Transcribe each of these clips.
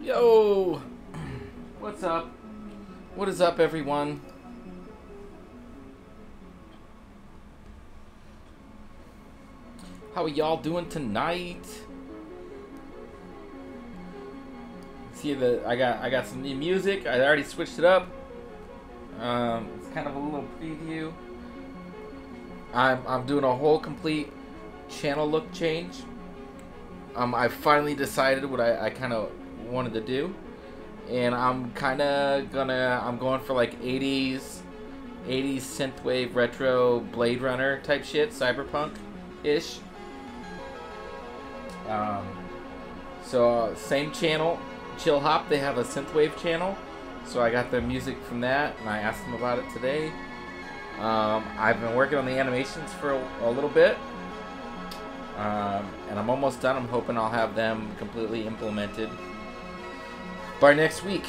Yo! What's up? What is up, everyone? How are y'all doing tonight? See the I got I got some new music. I already switched it up. Um, kind of a little preview. I'm I'm doing a whole complete channel look change. Um, I finally decided what I, I kind of wanted to do, and I'm kind of gonna I'm going for like 80s, 80s synthwave retro Blade Runner type shit, cyberpunk ish. Um, so uh, same channel, Chill Hop. They have a synthwave channel, so I got the music from that, and I asked them about it today. Um, I've been working on the animations for a, a little bit, um, and I'm almost done. I'm hoping I'll have them completely implemented by next week.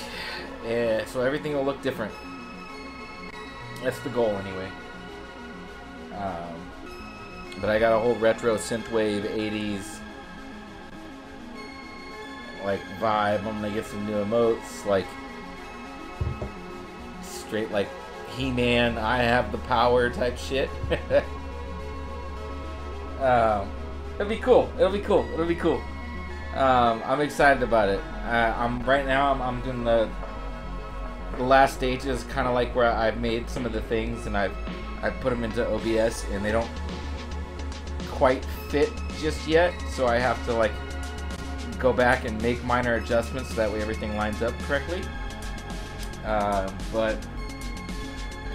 uh, so everything will look different. That's the goal, anyway. Um, but I got a whole retro synthwave 80s like vibe. I'm gonna get some new emotes, like straight like He-Man, I have the power type shit. um, it'll be cool. It'll be cool. It'll be cool. Um, I'm excited about it. Uh, I'm right now. I'm, I'm doing the the last stages, kind of like where I've made some of the things and I've I put them into OBS and they don't quite fit just yet, so I have to like go back and make minor adjustments so that way everything lines up correctly. Uh, but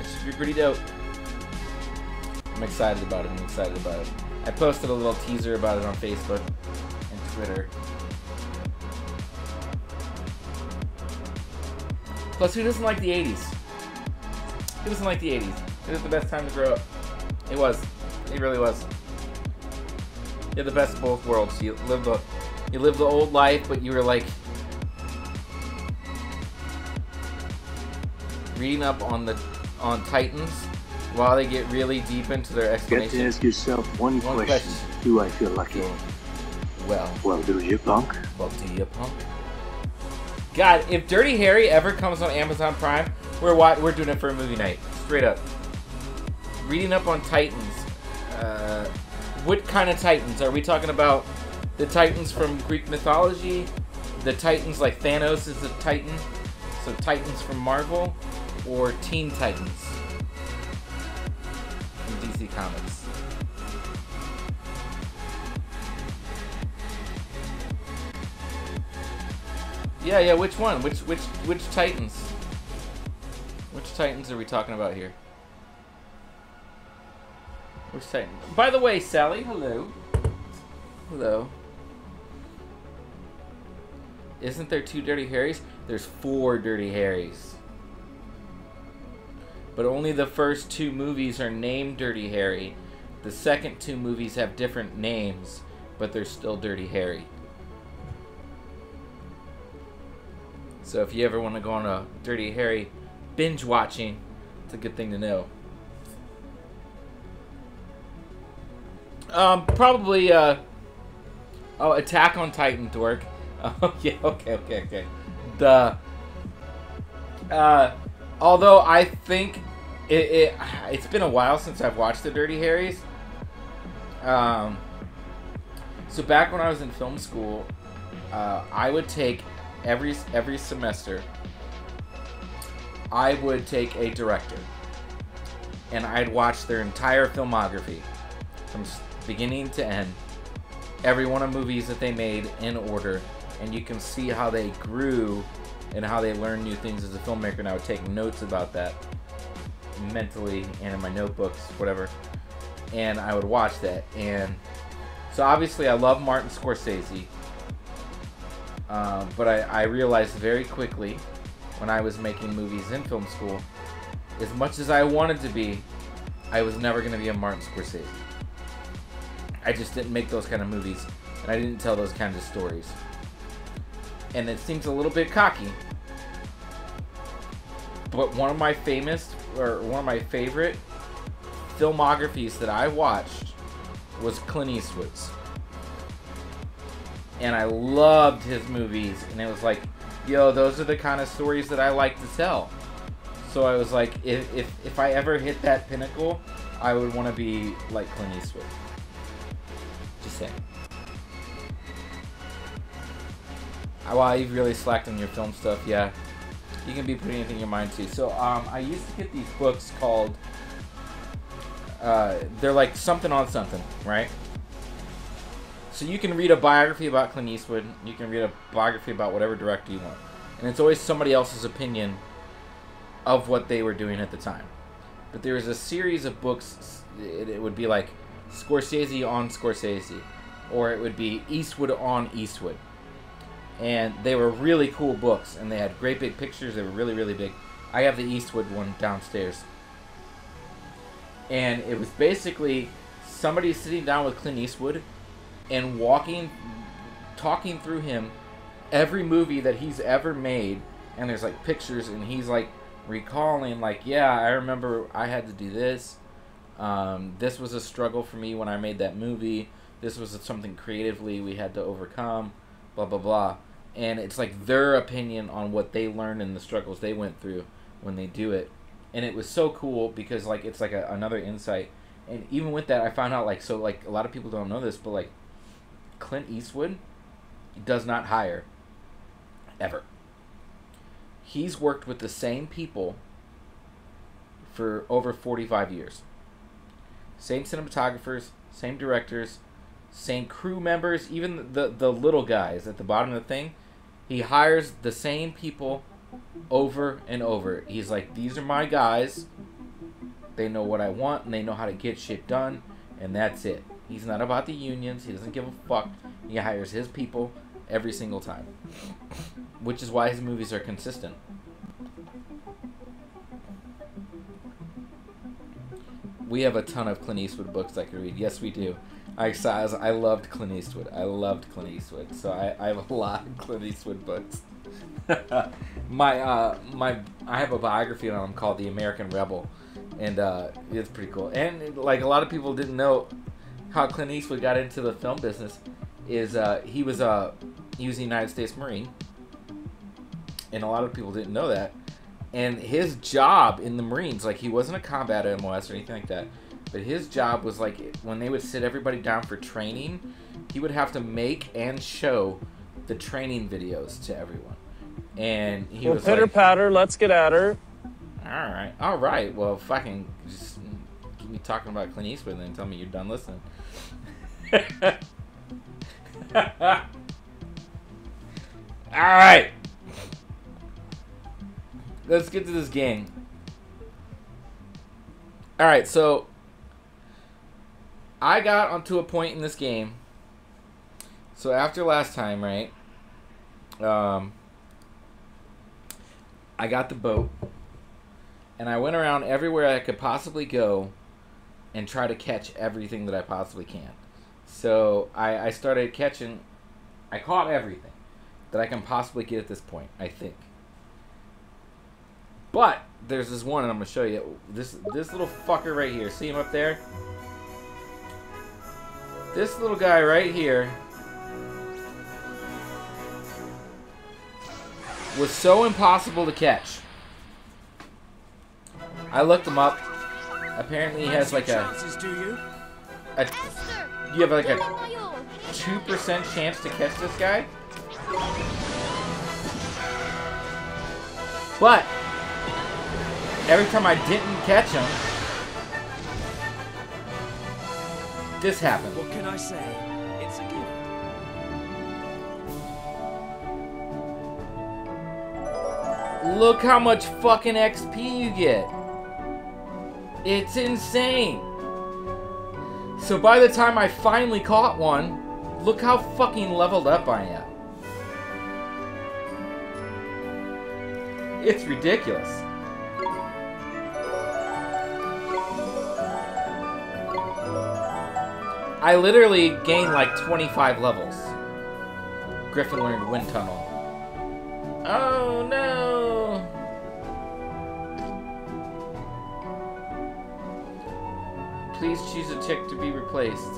it should be pretty dope. I'm excited about it. I'm excited about it. I posted a little teaser about it on Facebook and Twitter. Plus, who doesn't like the 80s? Who doesn't like the 80s? It was the best time to grow up. It was. It really was. You had the best of both worlds. You lived the, you lived the old life, but you were like reading up on the on Titans while they get really deep into their You explanation. have to ask yourself one, One question. question. Do I feel lucky? Well, Well, do you, punk? well, do you punk? God, if Dirty Harry ever comes on Amazon Prime, we're we're doing it for a movie night, straight up. Reading up on Titans. Uh, what kind of Titans are we talking about? The Titans from Greek mythology, the Titans like Thanos is a Titan, so Titans from Marvel, or Teen Titans from DC Comics. Yeah, yeah. Which one? Which which which Titans? Which Titans are we talking about here? Which Titan? By the way, Sally, hello. Hello. Isn't there two Dirty Harrys? There's four Dirty Harrys. But only the first two movies are named Dirty Harry. The second two movies have different names, but they're still Dirty Harry. So if you ever want to go on a Dirty Harry binge watching, it's a good thing to know. Um, probably uh oh, Attack on Titan, Dork. Oh yeah, okay, okay, okay. The uh, although I think it, it it's been a while since I've watched the Dirty Harrys. Um, so back when I was in film school, uh, I would take every every semester. I would take a director, and I'd watch their entire filmography from beginning to end. Every one of movies that they made in order, and you can see how they grew and how they learn new things as a filmmaker. And I would take notes about that mentally and in my notebooks, whatever. And I would watch that. And so obviously, I love Martin Scorsese. Um, but I, I realized very quickly when I was making movies in film school, as much as I wanted to be, I was never going to be a Martin Scorsese. I just didn't make those kind of movies, and I didn't tell those kinds of stories. And it seems a little bit cocky, but one of my famous, or one of my favorite filmographies that I watched was Clint Eastwood's and I loved his movies. And it was like, yo, those are the kind of stories that I like to tell. So I was like, if if, if I ever hit that pinnacle, I would want to be like Clint Eastwood. Just saying. Wow, you've really slacked on your film stuff. Yeah, you can be putting anything in your mind too. So um, I used to get these books called. Uh, they're like something on something, right? So you can read a biography about Clint Eastwood. You can read a biography about whatever director you want, and it's always somebody else's opinion of what they were doing at the time. But there was a series of books. It, it would be like Scorsese on Scorsese, or it would be Eastwood on Eastwood, and they were really cool books. And they had great big pictures. They were really really big. I have the Eastwood one downstairs, and it was basically somebody sitting down with Clint Eastwood and walking, talking through him every movie that he's ever made and there's like pictures, and he's like recalling, like, yeah, I remember I had to do this. Um, this was a struggle for me when I made that movie. This was something creatively we had to overcome. Blah blah blah, and it's like their opinion on what they learned and the struggles they went through when they do it, and it was so cool because like it's like a, another insight. And even with that, I found out like so like a lot of people don't know this, but like Clint Eastwood does not hire ever. He's worked with the same people for over 45 years. Same cinematographers, same directors, same crew members, even the the little guys at the bottom of the thing. He hires the same people over and over. He's like, "These are my guys. They know what I want and they know how to get shit done, and that's it." He's not about the unions. He doesn't give a fuck. He hires his people every single time. Which is why his movies are consistent. We have a ton of Clint Eastwood books I could read. Yes, we do. I saw. I loved Clint Eastwood. I loved Clint Eastwood. So I, I have a lot of Clint Eastwood books. my uh my I have a biography on him called The American Rebel, and uh, it's pretty cool. And like a lot of people didn't know how Clint Eastwood got into the film business is uh, he was a he was a United States Marine, and a lot of people didn't know that. And his job in the Marines, like he wasn't a combat MOS or anything like that, but his job was like when they would sit everybody down for training, he would have to make and show the training videos to everyone. And he well, was pitter like, patter, let's get at her. All right, all right. Well, fucking just keep me talking about Clint Eastwood, and then tell me you're done listening. all right. Let's get to this game. All right, so I got onto a point in this game. So after last time, right? Um, I got the boat, and I went around everywhere I could possibly go, and try to catch everything that I possibly can. So I, I started catching. I caught everything that I can possibly get at this point. I think. But there's this one, and I'm gonna show you this this little fucker right here. See him up there? This little guy right here was so impossible to catch. I looked him up. Apparently, he has like a, a you have like a two percent chance to catch this guy. But every time I didn't catch him, this happened. Can I say? It's a gift. Look how much fucking XP you get. It's insane. So by the time I finally caught one, look how fucking leveled up I am. It's ridiculous. I literally gained like 25 levels. Griffin learned Wind Tunnel. Oh no! Please choose a tick to be replaced.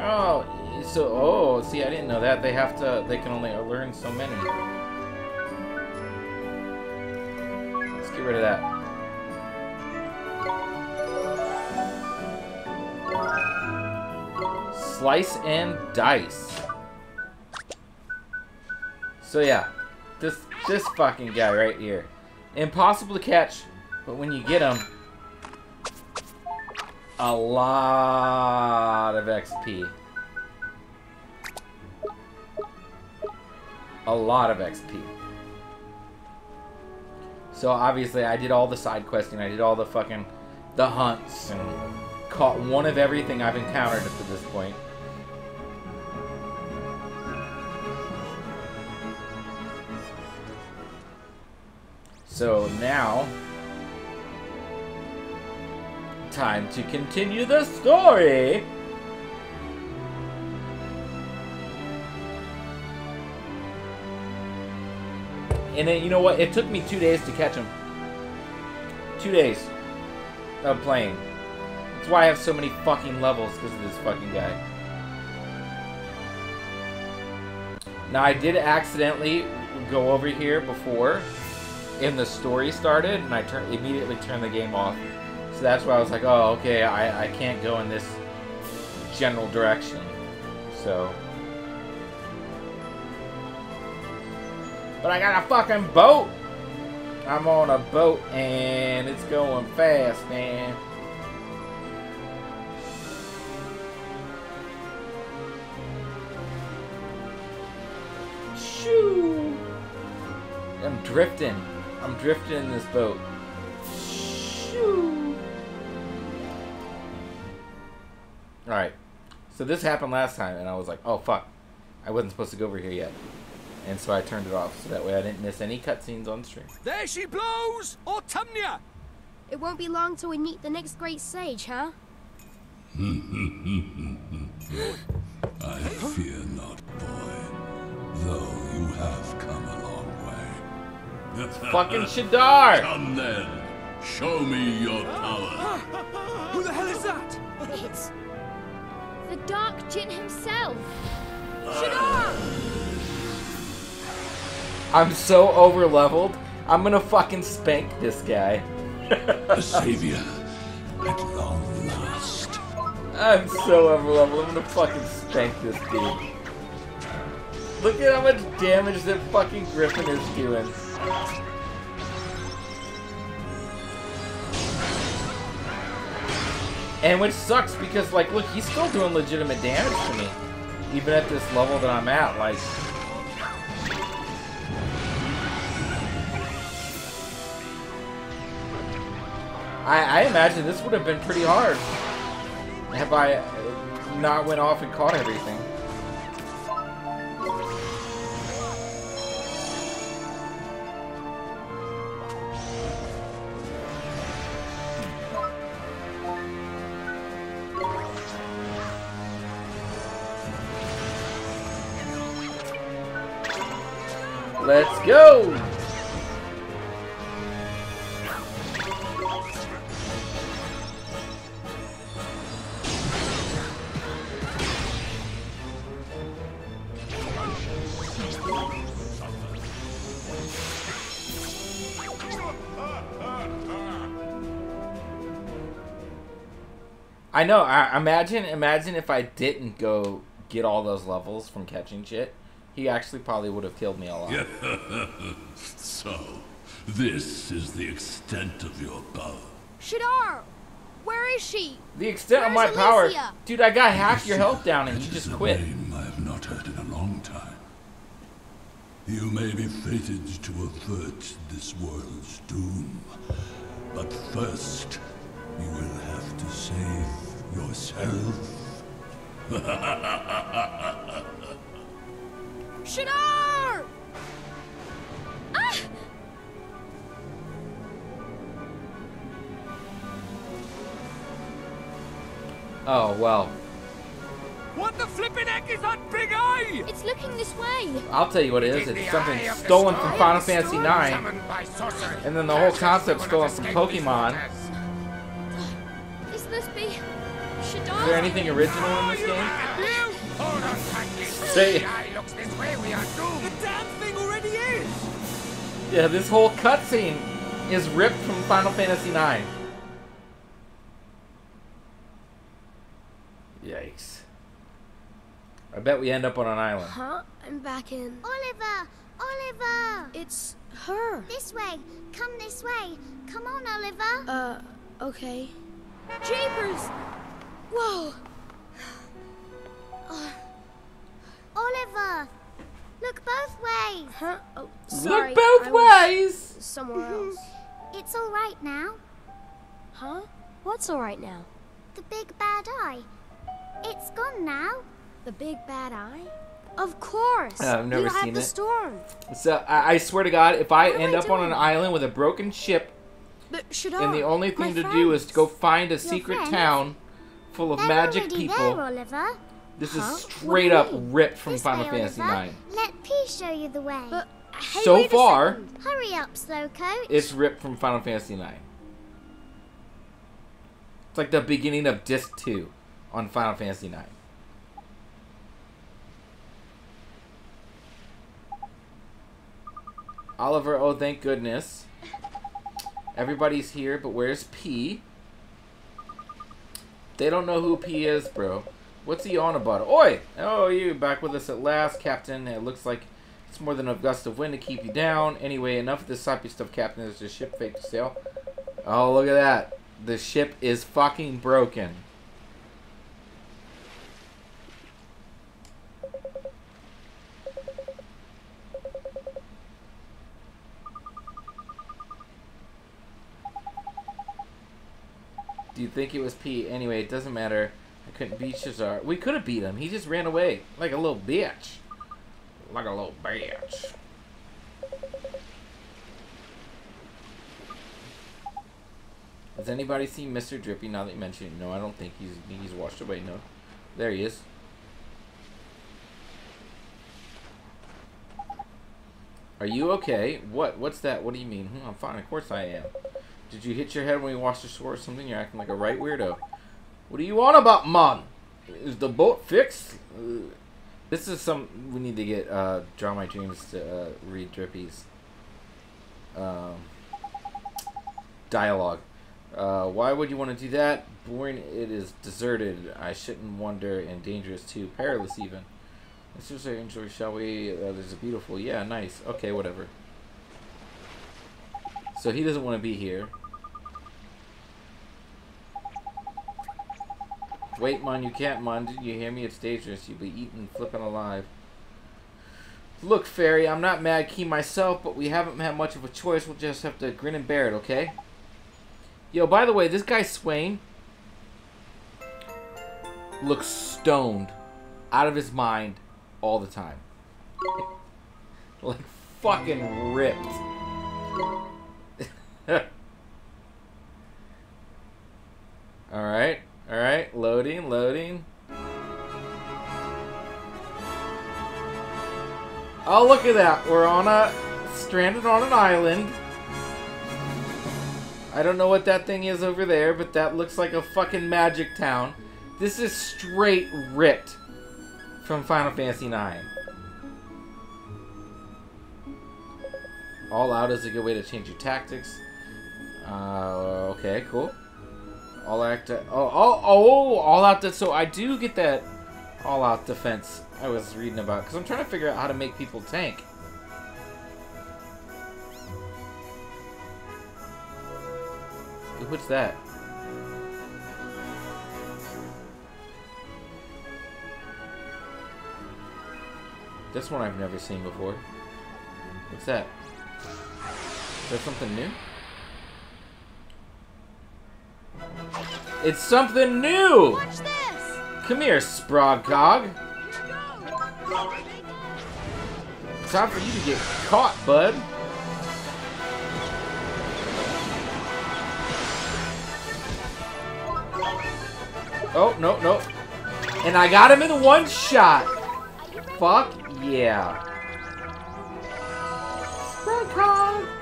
Oh, so, oh, see, I didn't know that. They have to, they can only learn so many. Let's get rid of that. Slice and dice. So yeah, this this fucking guy right here. Impossible to catch, but when you get him, a lot of XP. A lot of XP. So obviously I did all the side questing, I did all the fucking the hunts and caught one of everything I've encountered up to this point. So now, time to continue the story. And then you know what? It took me two days to catch him. Two days of playing. That's why I have so many fucking levels because of this fucking guy. Now I did accidentally go over here before, and the story started, and I turn immediately turned the game off. So that's why I was like, oh, okay, I, I can't go in this general direction. So. But I got a fucking boat! I'm on a boat and it's going fast, man. Drifting. I'm drifting in this boat. Alright. So this happened last time and I was like, oh fuck. I wasn't supposed to go over here yet. And so I turned it off so that way I didn't miss any cutscenes on stream. There she blows! Autumnia! It won't be long till we meet the next great sage, huh? I fear not, boy, though you have come a long way. Fucking Shadar! Come then, show me your power. Who the hell is that? It's the Dark Djinn himself. Shadar! I'm so over leveled. I'm gonna fucking spank this guy. A savior at long last. I'm so over leveled. I'm gonna fucking spank this dude. Look at how much damage that fucking Griffin is doing. And which sucks because, like, look, he's still doing legitimate damage to me. Even at this level that I'm at, like... I, I imagine this would have been pretty hard. Have I not went off and caught everything. Let's go! I know. I, imagine, imagine if I didn't go get all those levels from catching shit. He actually probably would have killed me a lot. So, this is the extent of your power. Shadar! Where is she? The extent of my Where's power, dude. I got half your health down, and you is just a quit. name I have not heard in a long time. You may be fated to avert this world's doom, but first, you will have to save yourself. Shadar! Ah! Oh well. What the flipping heck is that big eye? It's looking this way. I'll tell you what it is. It's something stolen from Final Fantasy IX, and then the whole concept stolen from Pokemon. This must be Shadar. Is there anything original in this game? Hold on, Frankie. Say- The eye looks this way, we are doomed. The damn thing already is. Yeah, this whole cutscene is ripped from Final Fantasy IX. Yikes. I bet we end up on an island. Huh? I'm back in. Oliver! Oliver! It's her. This way! Come this way! Come on, Oliver! Uh, okay. Jeepers! Whoa! Oliver! Look both ways! Huh? Oh, sorry. Look both I ways! Somewhere else. It's all right now. Huh? What's alright now? The big bad eye. It's gone now. The big bad eye? Of course. Uh, I've never you seen had the it. storm. So I, I swear to God, if I What end I up on an island with a broken ship, But Shadar, and the only my thing to do is to go find a secret friends? town full of They're magic people, there, Oliver. this Huh? is straight up mean? ripped from This Final way, Fantasy Oliver. IX. Let P show you the way. But Hey, so far. Hurry up, Slowcoat. it's ripped from Final Fantasy IX. It's like the beginning of Disc 2 on Final Fantasy IX. Oliver, oh thank goodness. Everybody's here, but where's P? They don't know who P is, bro. What's he on about? Oi! Oh, you back with us at last, Captain. It looks like it's more than a gust of wind to keep you down. Anyway, enough of this soppy stuff, Captain. Is the ship fake to sail? Oh, look at that. The ship is fucking broken. Do you think it was P? Anyway, it doesn't matter. I couldn't beat Shadar. We could have beat him. He just ran away like a little bitch. Like a little bitch. Has anybody seen Mr. Drippy now that you mention it? No, I don't think he's he's washed away. No. There he is. Are you okay? What? What's that? What do you mean? Hmm, I'm fine. Of course I am. Did you hit your head when you washed the sword or something? You're acting like a right weirdo. What do you want about, man? Is the boat fixed? This is some we need to get uh, Draw My Dreams to uh, read Drippy's um, dialogue. Uh, why would you want to do that? Boring, it is deserted. I shouldn't wonder, and dangerous too. Perilous even. Let's just enjoy, shall we? Uh, there's a beautiful. Yeah, nice. Okay, whatever. So he doesn't want to be here. Wait, man, you can't, man. Did you hear me? It's dangerous. You'll be eaten, flipping alive. Look, Fairy, I'm not mad key myself, but we haven't had much of a choice. We'll just have to grin and bear it, okay? Yo, by the way, this guy Swaine looks stoned, out of his mind, all the time. like fucking ripped. all right, all right, loading, loading. Oh, look at that. We're on a stranded on an island. I don't know what that thing is over there, but that looks like a fucking magic town. This is straight ripped from Final Fantasy IX. All out is a good way to change your tactics. Uh, okay, cool. All out. Oh, oh, oh, all out. De- so I do get that all out defense I was reading about because I'm trying to figure out how to make people tank. What's that? This one I've never seen before. What's that? Is that something new? It's something new! Watch this! Come here, Sprogcog. Time for you to get caught, bud. Oh, no, no. And I got him in one shot. Fuck yeah. Sprogcog.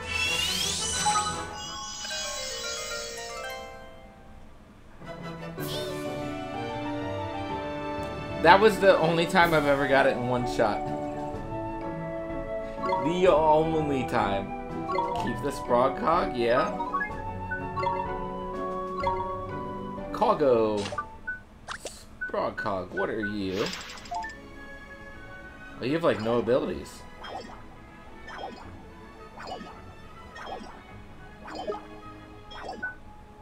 That was the only time I've ever got it in one shot. The only time. Keep the Sprogcog, yeah. Coggo. Sprogcog, what are you? Oh, you have like no abilities.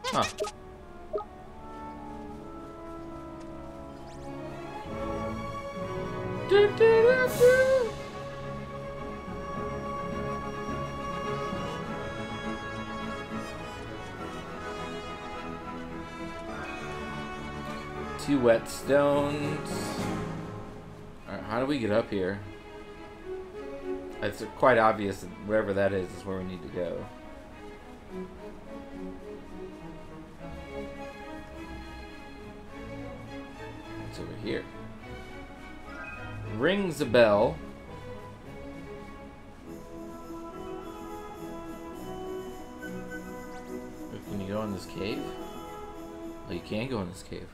Huh. Two whetstones. Alright, how do we get up here? It's quite obvious that wherever that is is where we need to go. It's over here rings a bell. Can you go in this cave? Well, you can't go in this cave.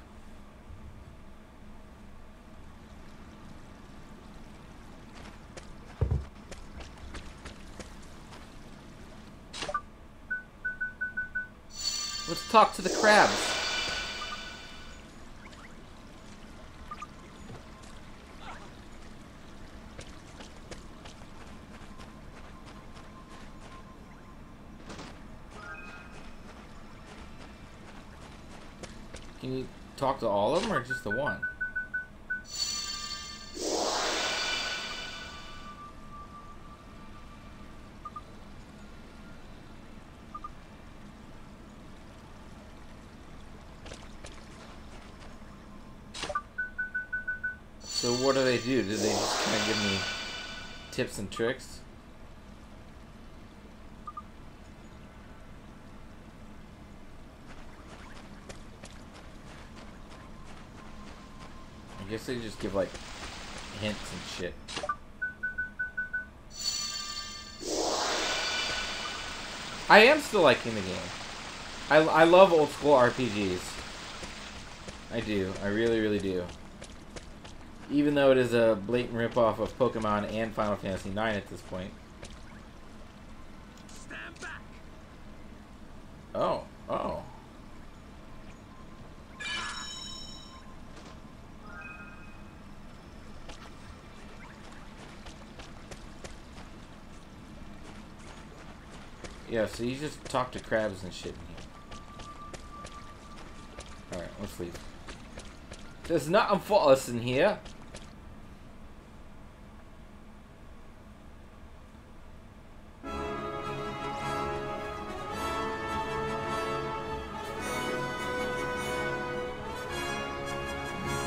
Let's talk to the crabs. Talk to all of them or just the one? So what do they do? Do they just kind of give me tips and tricks? I guess they just give like hints and shit. I am still liking the game. I, I love old school RPGs. I do. I really, really do. Even though it is a blatant ripoff of Pokemon and Final Fantasy IX at this point. So you just talk to crabs and shit in here. Alright, let's leave. There's nothing for us in here.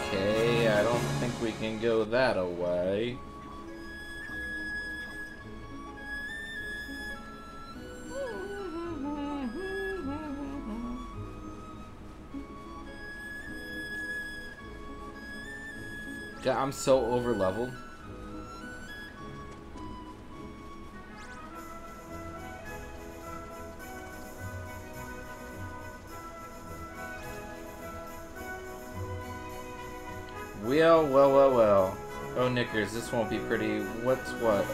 Okay, I don't think we can go that away. I'm so over leveled. Well, well, well, well. Oh, Knickers, this won't be pretty. What's what?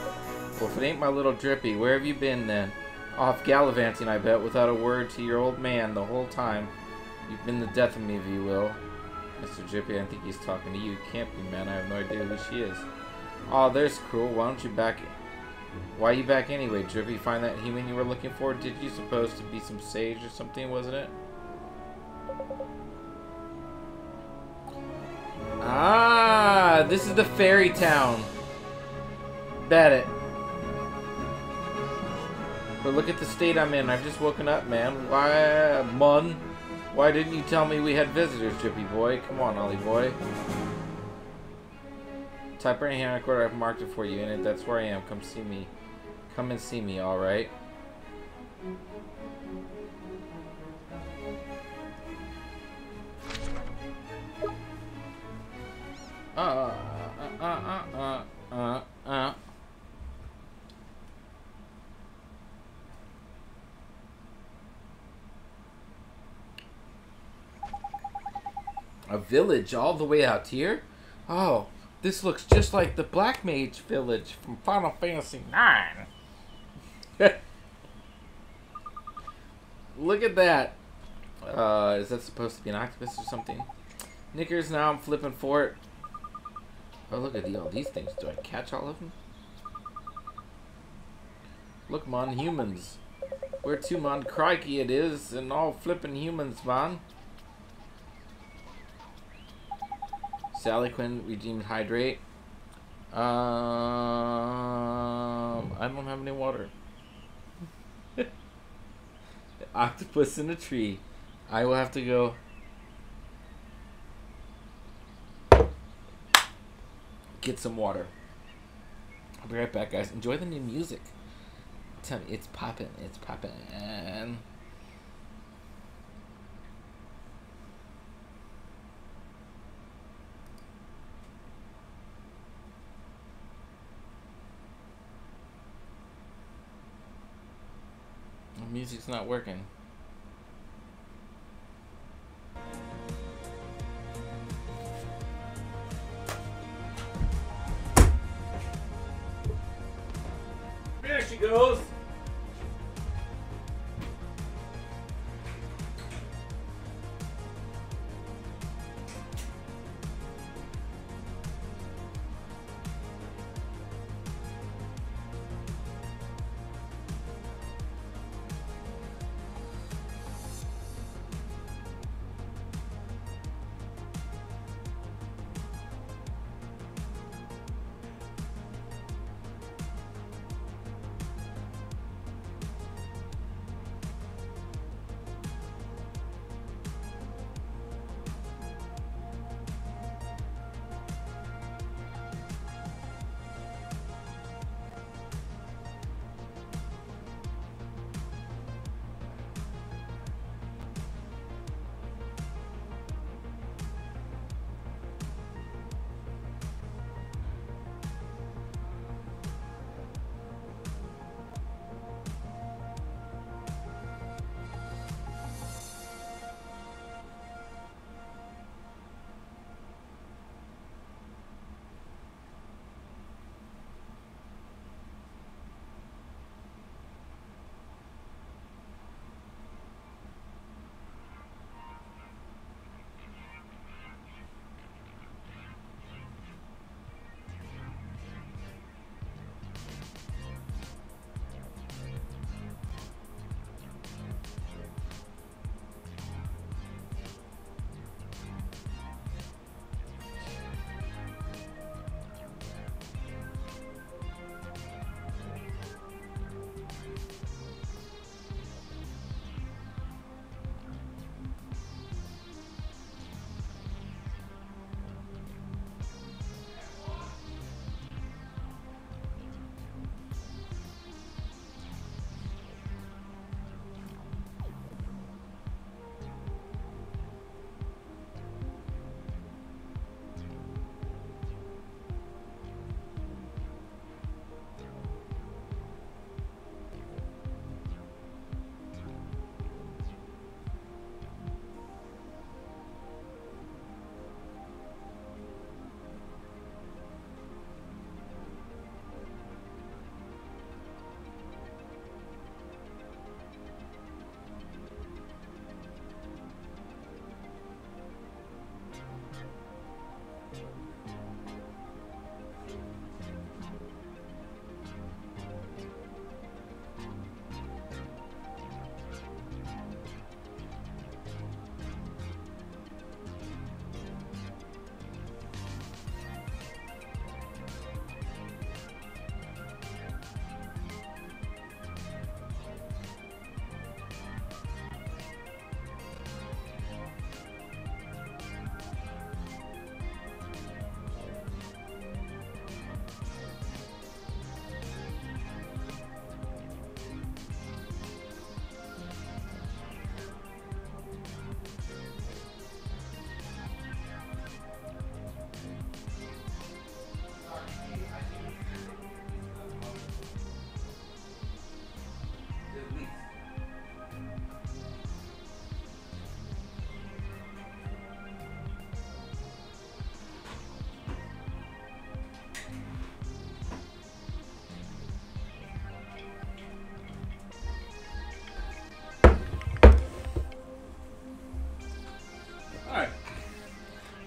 Well, if it ain't my little Drippy, where have you been then? Off gallivanting, I bet, without a word to your old man the whole time. You've been the death of me, if you will. Mr. Jippy, I think he's talking to you. Can't be, man. I have no idea who she is. Oh, there's Cruel. Why don't you back... Why you back anyway, Drippy? Find that human you were looking for? Did you suppose to be some sage or something, wasn't it? Ah, this is the fairy town. Bet it. But look at the state I'm in. I've just woken up, man. Why, Mun? Why didn't you tell me we had visitors, Drippy boy? Come on, Ollie boy. Type right here recorder. I've marked it for you it. That's where I am. Come see me. Come and see me, alright? Village all the way out here? Oh, this looks just like the Black Mage village from Final Fantasy IX. Look at that. Uh, is that supposed to be an octopus or something? Knickers, now I'm flipping for it. Oh, look at all these things. Do I catch all of them? Look, mon, humans. Where to, mon. Crikey, it is, and all flipping humans, man. Sally Quinn redeemed hydrate. Um, I don't have any water. Octopus in a tree. I will have to go. Get some water. I'll be right back, guys. Enjoy the new music. Tell me, it's popping. It's popping. music's not working. There she goes!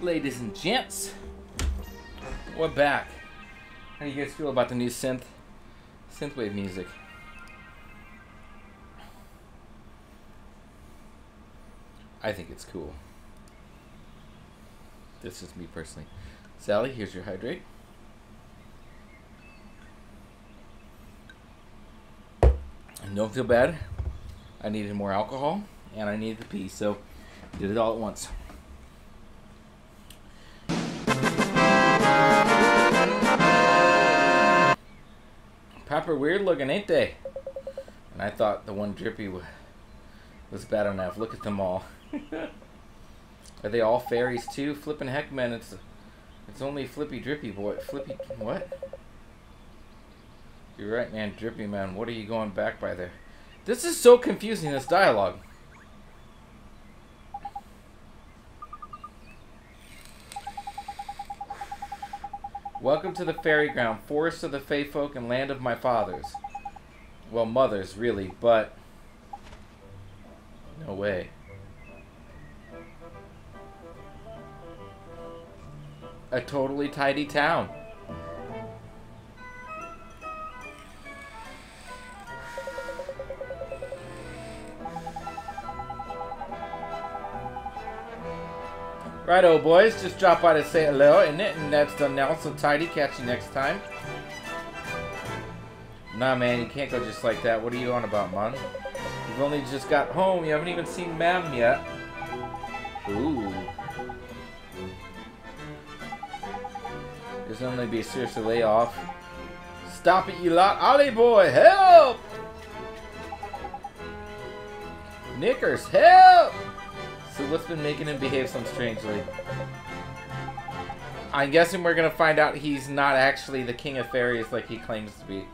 Ladies and gents, we're back. How do you guys feel about the new synth, synthwave music? I think it's cool. This is me personally. Sally, here's your hydrate. And don't feel bad. I needed more alcohol and I needed to pee, so did it all at once. Weird looking, ain't they? And I thought the one drippy wa- was bad enough. Look at them all. Are they all fairies too? Flippin' heck, man! It's it's only Flippy Drippy boy. Flippy what? You're right, man. Drippy man. What are you going back by there? This is so confusing. This dialogue. Welcome to the fairy ground, forest of the Fey folk and land of my fathers. Well, mothers, really, but no way. A totally tidy town. Righto, boys. Just drop by to say hello, and it? And that's done now. So tidy. Catch you next time. Nah, man, you can't go just like that. What are you on about, man? You've only just got home. You haven't even seen Mam yet. Ooh. There's only be a serious layoff. Stop it, you lot. Ollie boy, help! Knickers, help! So what's been making him behave so strangely? I'm guessing we're gonna find out he's not actually the king of fairies like he claims to be.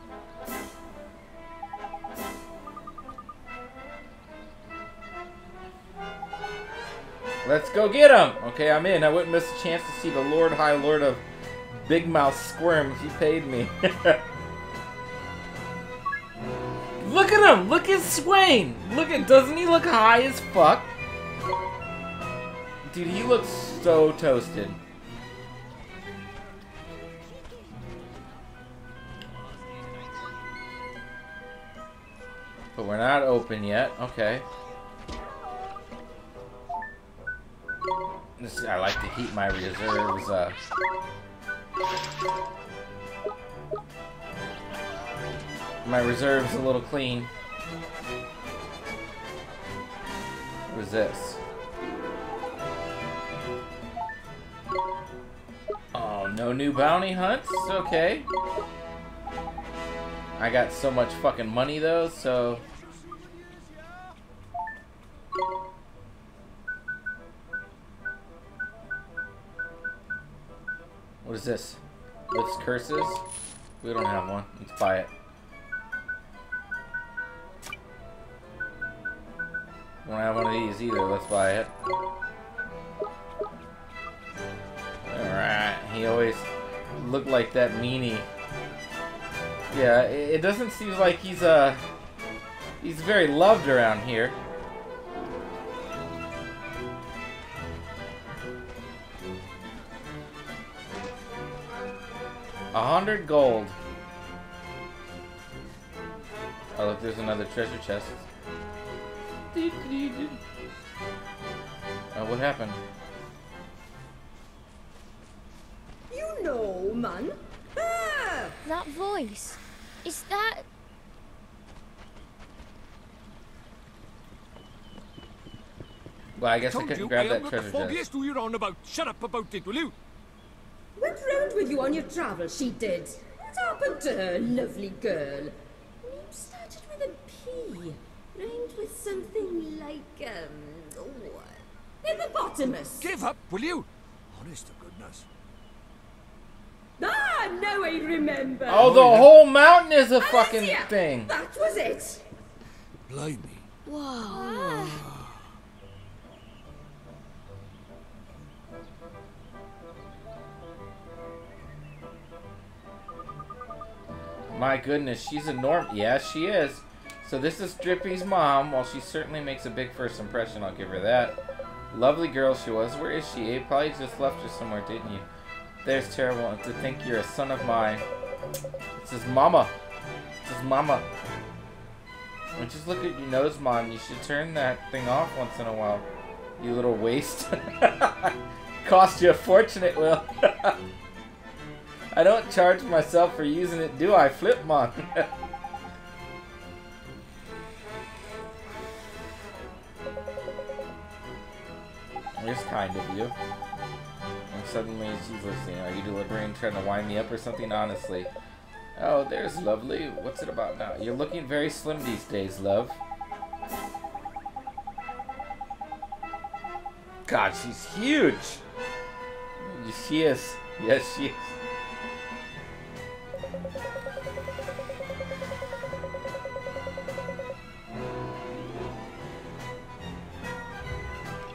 Let's go get him! Okay, I'm in. I wouldn't miss a chance to see the Lord High Lord of Big Mouth squirm if he paid me. look at him! Look at Swaine! Look at doesn't he look high as fuck? Dude, he looks so toasted. But we're not open yet. Okay. This, I like to keep my reserves. Uh, my reserves a little clean. What is this? Oh, no new bounty hunts? Okay. I got so much fucking money though, so... What is this? Lifts curses? We don't have one. Let's buy it. Don't have one of these either. Let's buy it. Alright. He always looked like that meanie. Yeah, it, doesn't seem like he's, uh... He's very loved around here. A hundred gold. Oh, look, there's another treasure chest. Oh, what happened? Know, man. Ah! That voice. Is that. Well, I guess I Told couldn't you, grab I that am not the treasure chest. foggiest who you're on about. Shut up about it, will you? Went round with you on your travel, she did. What happened to her, lovely girl? Name started with a P. Rhymed with something like, um, oh, hippopotamus. Give up, will you? Honest to goodness. Ah, now I remember. Oh, the yeah. whole mountain is a fucking thing. That was it. Blimey. My goodness, she's a norm. Yeah, she is. So this is Drippy's mom. While she certainly makes a big first impression, I'll give her that. Lovely girl she was. Where is she? You probably just left her somewhere, didn't you? There's terrible. And to think you're a son of mine. It's his mama. It's his mama. And just look at your nose, Mom. You should turn that thing off once in a while. You little waste. Cost you a fortune, it will. I don't charge myself for using it, do I? Flip, Mom. It's kind of you. Suddenly she's listening. Are you deliberating, trying to wind me up or something? Honestly. Oh, there's lovely. What's it about now? You're looking very slim these days, love. God, she's huge. She is. Yes, she is.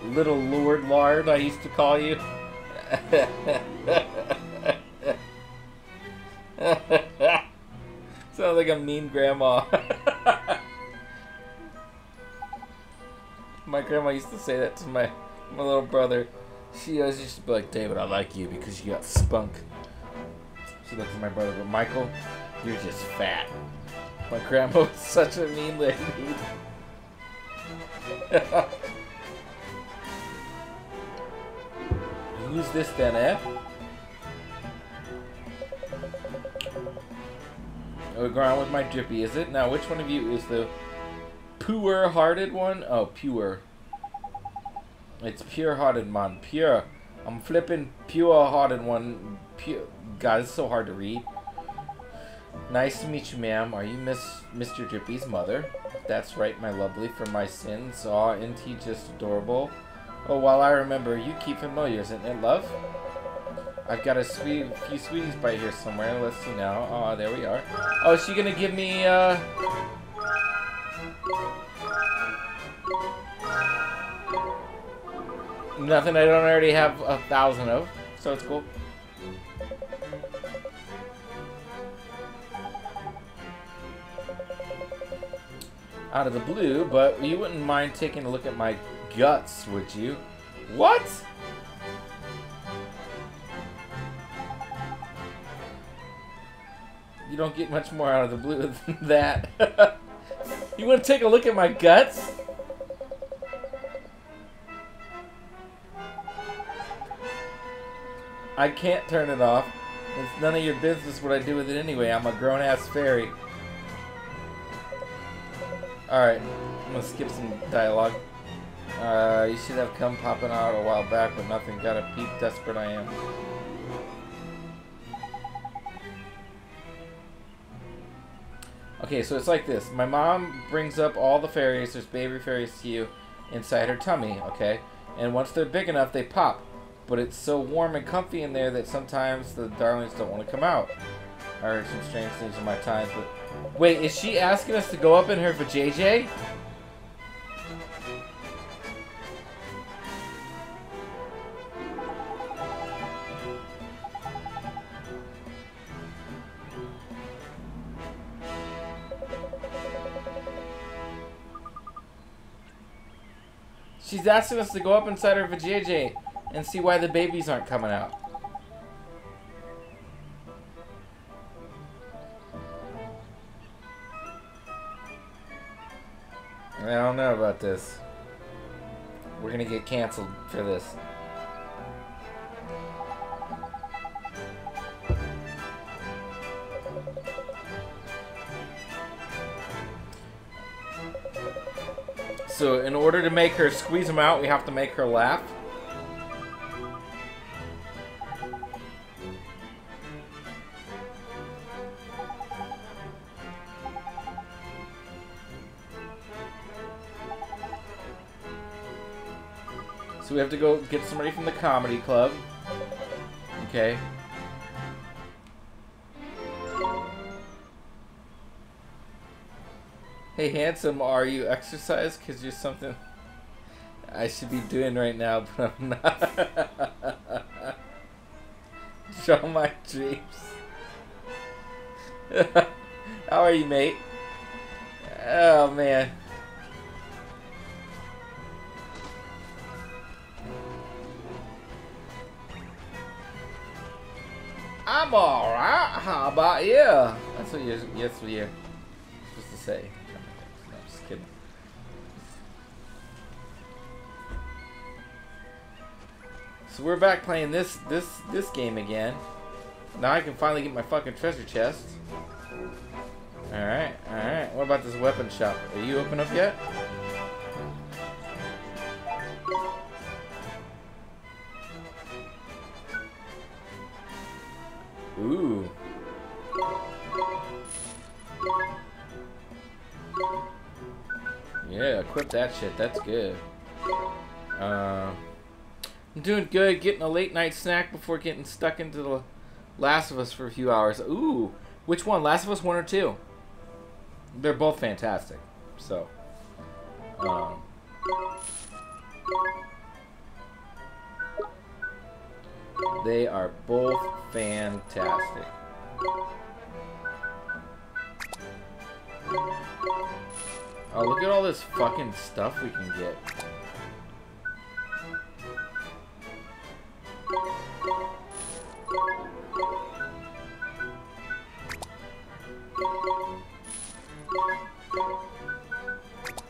Little Lord Lard, I used to call you. Sounds like a mean grandma. my grandma used to say that to my, my little brother. She always used to be like, David, I like you because you got spunk. She looked at my brother, but Michael, you're just fat. My grandma was such a mean lady. Who's this then, eh? We're going with my drippy, is it? Now, which one of you is the pure-hearted one? Oh, pure. It's pure-hearted, man. Pure. I'm flipping pure-hearted one. Pure. God, it's so hard to read. Nice to meet you, ma'am. Are you Miss Mr. Drippy's mother? That's right, my lovely. For my sins. Aw, isn't he just adorable? Oh, while I remember, you keep familiar, isn't it, love? I've got a sweet, few sweeties by here somewhere. Let's see now. Oh, there we are. Oh, is she gonna give me, uh... Nothing I don't already have a thousand of, so it's cool. Out of the blue, but you wouldn't mind taking a look at my guts, would you? What? You don't get much more out of the blue than that. you want to take a look at my guts? I can't turn it off. It's none of your business what I do with it anyway. I'm a grown-ass fairy. Alright, I'm gonna skip some dialogue. Uh, you should have come popping out a while back, but nothing. Got a peep, desperate I am. Okay, so it's like this. My mom brings up all the fairies, there's baby fairies to you, inside her tummy, okay? And once they're big enough, they pop. But it's so warm and comfy in there that sometimes the darlings don't want to come out. I heard some strange things in my times, but... Wait, is she asking us to go up in her vajayjay? She's asking us to go up inside her vajayjay and see why the babies aren't coming out. I don't know about this. We're gonna get canceled for this. So in order to make her squeeze them out, we have to make her laugh. So we have to go get somebody from the comedy club. Okay. Hey, handsome, are you exercise? Because you're something I should be doing right now, but I'm not. Show my dreams. How are you, mate? Oh, man. I'm alright. How about you? That's what you're, that's are. Just to say. Just kidding. So we're back playing this this this game again. Now I can finally get my fucking treasure chest. All right, all right. What about this weapon shop? Are you open up yet? Ooh. Equip that shit. That's good. Uh, I'm doing good. Getting a late night snack before getting stuck into the Last of Us for a few hours. Ooh, which one? Last of Us one or two? They're both fantastic. So, um, they are both fantastic. Oh, look at all this fucking stuff we can get.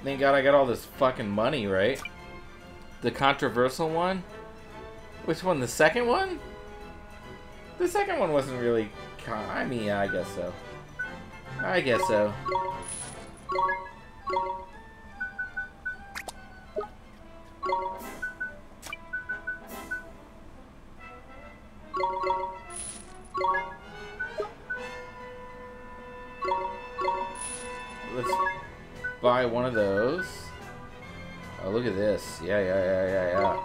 Thank God I got all this fucking money, right? The controversial one? Which one? The second one? The second one wasn't really... I mean, I guess so. I guess so. Let's buy one of those. Oh, look at this. Yeah, yeah, yeah, yeah, yeah.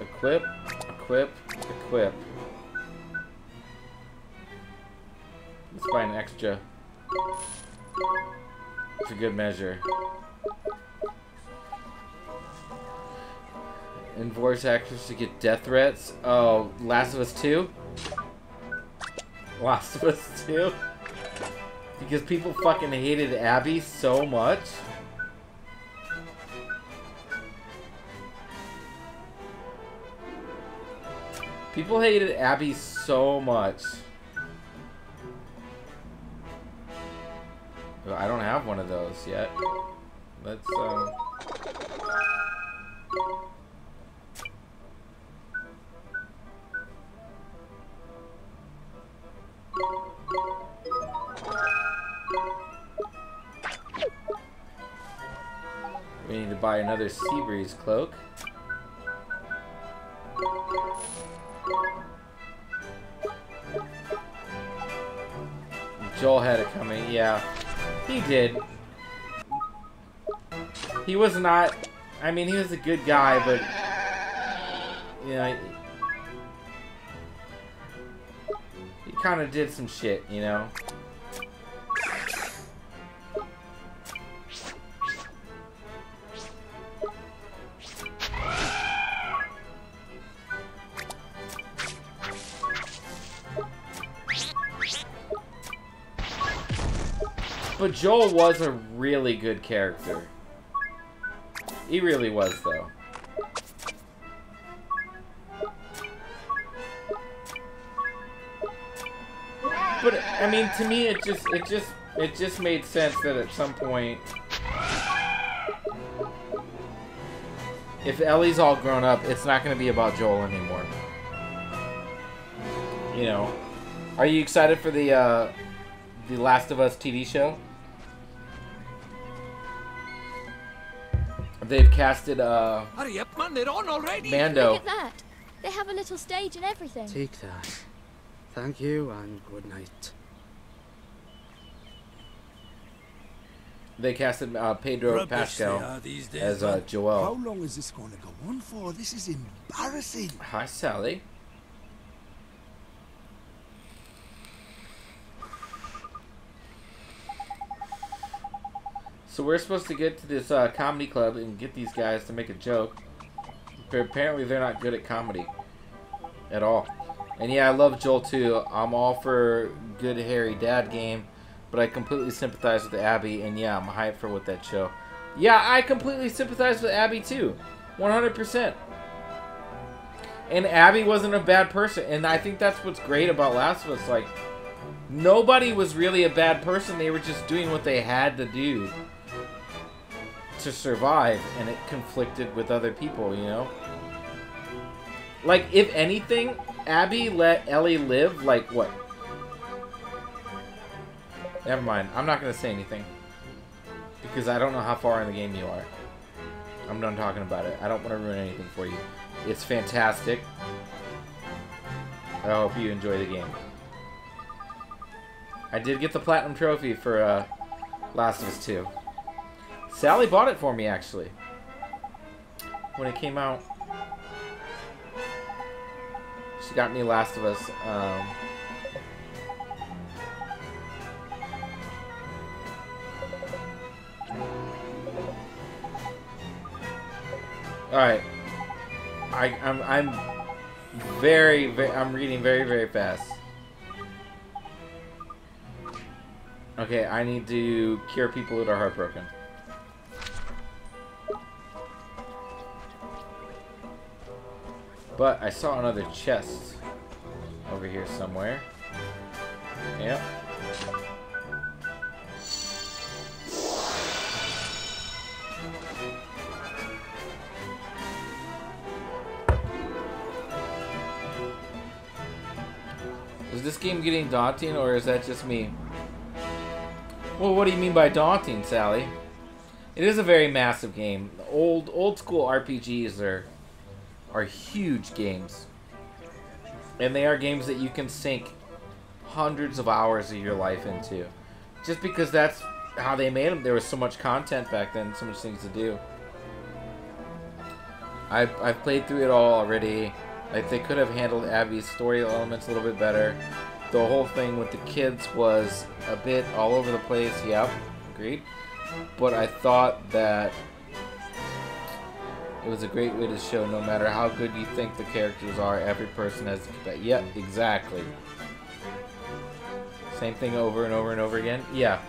Equip, equip, equip. Buy an extra. It's a good measure. And voice actors to get death threats. Oh, Last of Us 2? Last of Us 2? Because people fucking hated Abby so much. People hated Abby so much. I don't have one of those yet. Let's, um... We need to buy another Seabreeze cloak. Joel had it coming, yeah. He did. He was not... I mean, he was a good guy, but... You know... He kind of did some shit, you know? But Joel was a really good character. He really was, though. But I mean, to me, it just, it just, it just made sense that at some point, if Ellie's all grown up, it's not going to be about Joel anymore. You know, are you excited for the uh, the Last of Us TV show? They've casted uh, Hurry up, man, they're on already. Mando. Look at that. They have a little stage and everything. Take that. Thank you and good night. They casted uh, Pedro Rubbish Pascal these days, as uh. Joel. How long is this going to go on for? This is embarrassing. Hi, Sally. So we're supposed to get to this uh, comedy club and get these guys to make a joke. But apparently they're not good at comedy. At all. And yeah, I love Joel too. I'm all for good Harry Dad game. But I completely sympathize with Abby. And yeah, I'm hyped for what that show. Yeah, I completely sympathize with Abby too. 100%. And Abby wasn't a bad person, and I think that's what's great about Last of Us. Like, nobody was really a bad person. They were just doing what they had to do to survive, and it conflicted with other people. You know, like if anything, Abby let Ellie live. Like what? Never mind. I'm not gonna say anything because I don't know how far in the game you are. I'm done talking about it. I don't want to ruin anything for you. It's fantastic. I hope you enjoy the game. I did get the Platinum Trophy for uh, Last of Us 2. Sally bought it for me, actually. When it came out. She got me Last of Us. Um, Alright. I, I'm, I'm very, very, I'm reading very, very fast. Okay, I need to cure people that are heartbroken. But I saw another chest over here somewhere. Yep. Is this game getting daunting, or is that just me? Well, what do you mean by daunting, Sally? It is a very massive game. Old old school RPGs are are huge games. And they are games that you can sink hundreds of hours of your life into. Just because that's how they made them. There was so much content back then, so much things to do. I've, I've played through it all already. Like, they could have handled Abby's story elements a little bit better. The whole thing with the kids was a bit all over the place. Yep, agreed. But I thought that it was a great way to show no matter how good you think the characters are, every person has that. Yep, exactly. Same thing over and over and over again? Yeah.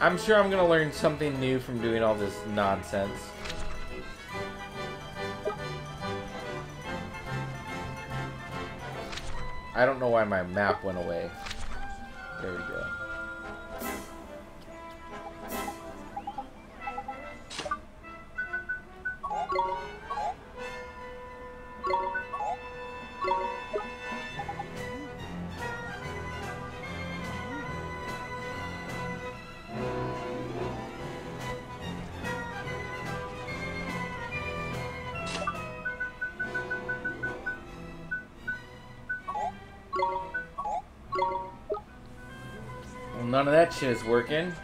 I'm sure I'm gonna learn something new from doing all this nonsense. I don't know why my map went away. There we go. None of that shit is working.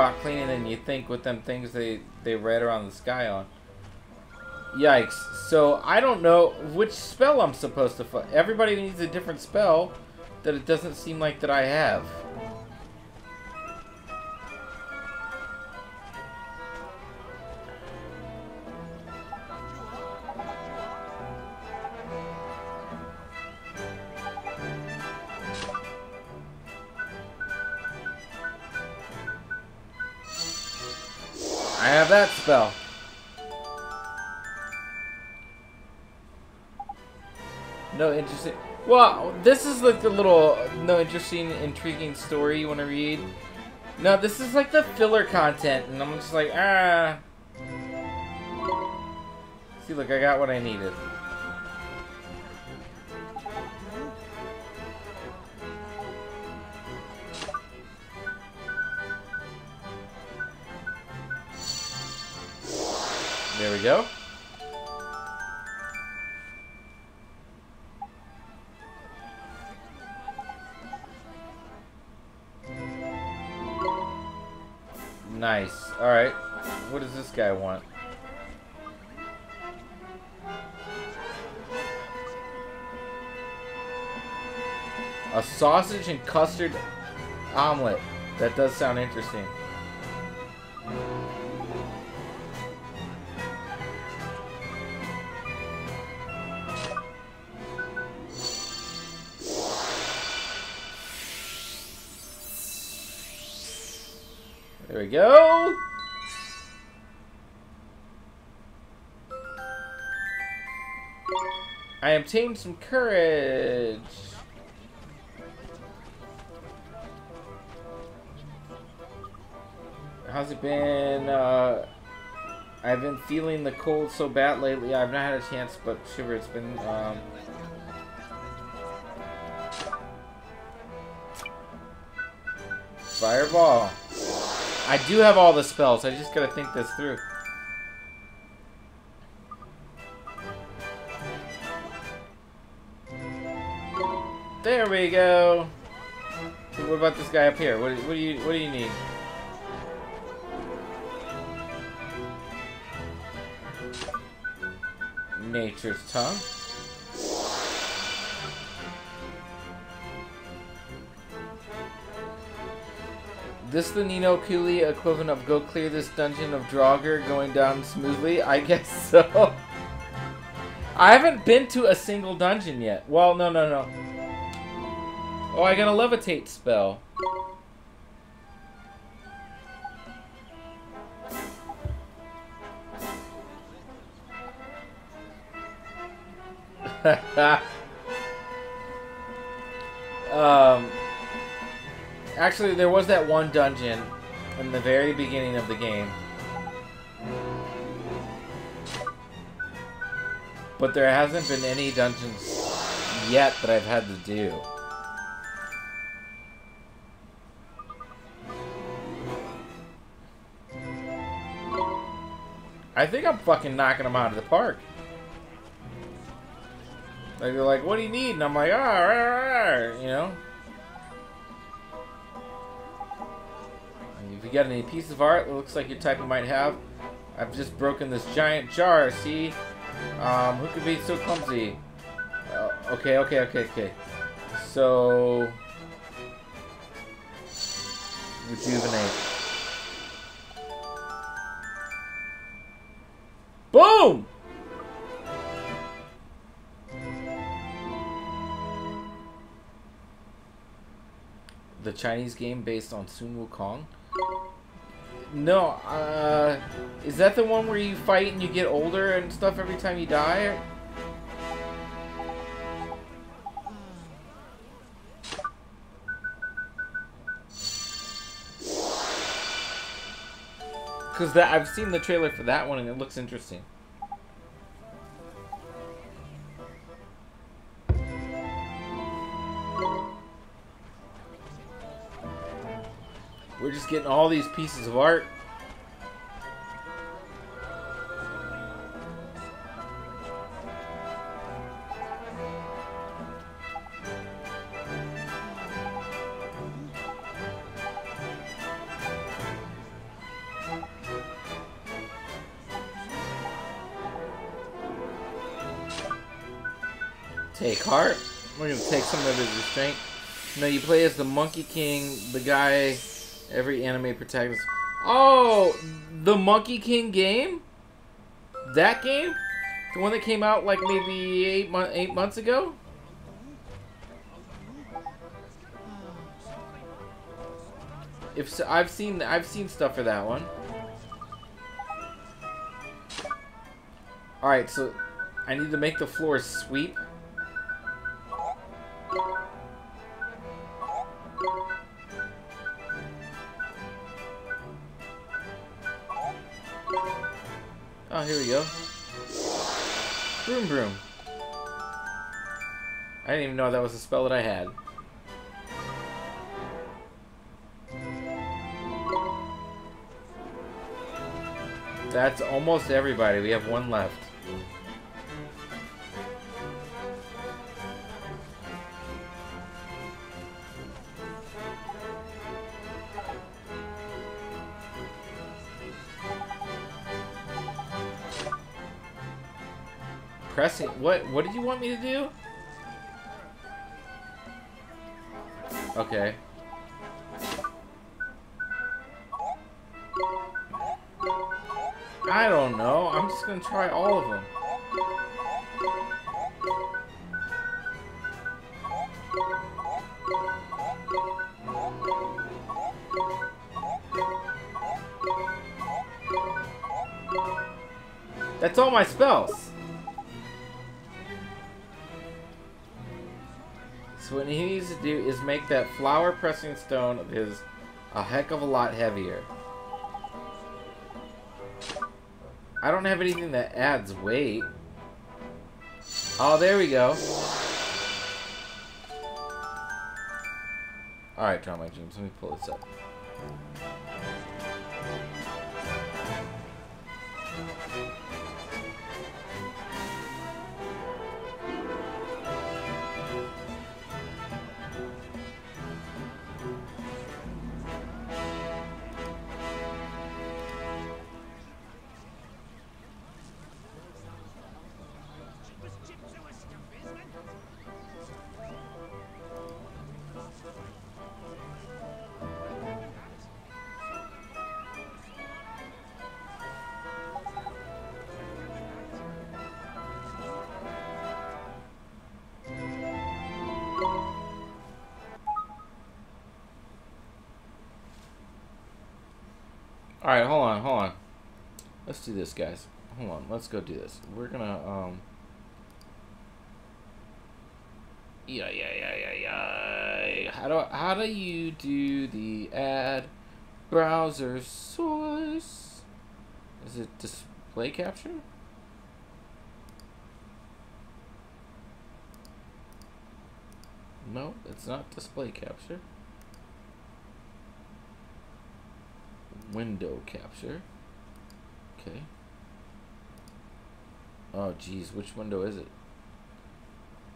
About cleaning than you think with them things they, they read around the sky on. Yikes. So, I don't know which spell I'm supposed to... Everybody needs a different spell that it doesn't seem like that I have. Have that spell. No interesting. Well, this is like the little no interesting, intriguing story you want to read. No, this is like the filler content, and I'm just like ah. See, look, I got what I needed. There we go. Nice. Alright. What does this guy want? A sausage and custard omelet. That does sound interesting. Obtained some courage. How's it been? Uh, I've been feeling the cold so bad lately. I've not had a chance, but shiver, it's been. Um, Fireball. I do have all the spells. I just gotta think this through. There we go. What about this guy up here? What, what do you What do you need? Nature's tongue. This the Ni no Kuni equivalent of go clear this dungeon of Draugr going down smoothly? I guess so. I haven't been to a single dungeon yet. Well, no, no, no. Oh, I got a levitate spell. um, actually, there was that one dungeon in the very beginning of the game. But there hasn't been any dungeons yet that I've had to do. I think I'm fucking knocking them out of the park. Like, they're like, what do you need? And I'm like, ah, rah, rah, rah," you know? And if you got any piece of art that looks like your type of might have, I've just broken this giant jar, see? Um, who could be so clumsy? Uh, okay, okay, okay, okay. So... Rejuvenate. Boom! The Chinese game based on Sun Wukong? No, uh, is that the one where you fight and you get older and stuff every time you die? Because that I've seen the trailer for that one and it looks interesting. We're just getting all these pieces of art. Take some of his restraint. No, you play as the Monkey King, the guy every anime protagonist. Oh, the Monkey King game? That game? The one that came out like maybe eight month eight months ago? If so, I've seen I've seen stuff for that one. All right, so I need to make the floor sweep. Didn't even know that was a spell that I had. That's almost everybody. We have one left. Pressing. What? What did you want me to do? Okay. I don't know. I'm just gonna try all of them. That's all my spells. Do is make that flower pressing stone of his a heck of a lot heavier. I don't have anything that adds weight. Oh, there we go. Alright, Draw My Dreams, let me pull this up. Let's do this, guys. Hold on, let's go do this. We're gonna, um... Yeah, yeah, yeah, yeah, yeah. How do, how do you do the add browser source? Is it display capture? No, it's not display capture. window capture. Okay. Oh, jeez. which window is it?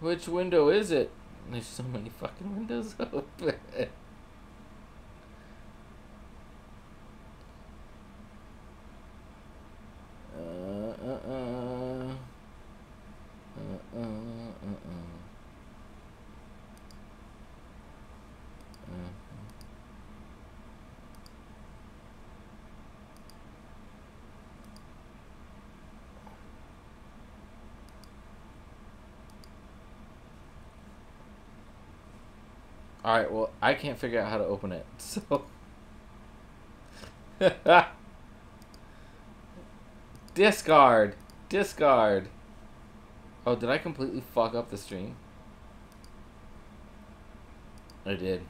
Which window is it? There's so many fucking windows open. Alright, well, I can't figure out how to open it, so... Discard! Discard! Oh, did I completely fuck up the stream? I did.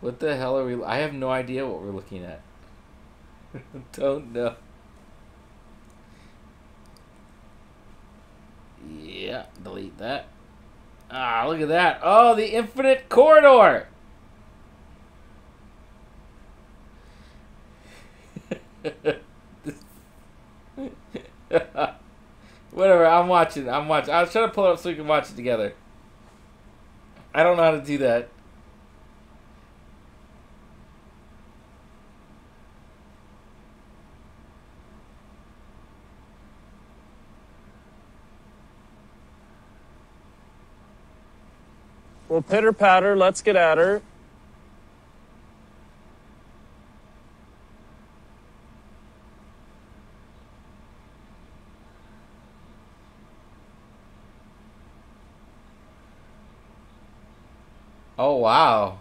What the hell are we... I have no idea what we're looking at. Don't know. Yeah, delete that. Ah, look at that. Oh, the infinite corridor. Whatever, I'm watching. I'm watching. I was trying to pull it up so we can watch it together. I don't know how to do that. Well, pitter patter, let's get at her. Oh, wow.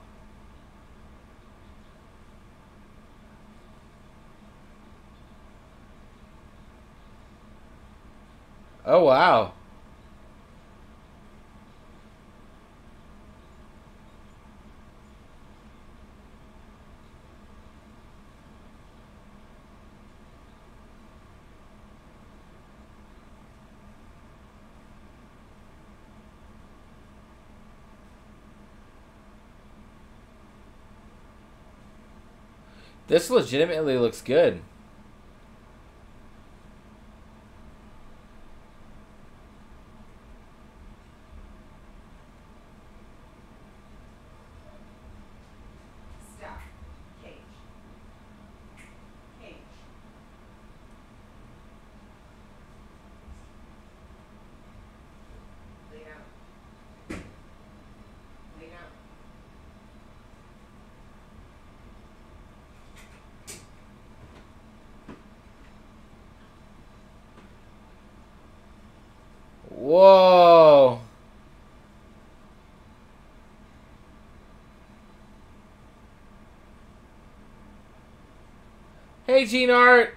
Oh, wow. This legitimately looks good. Stop. Cage. Cage. Lay down. Lay down. Hey, Gene Art.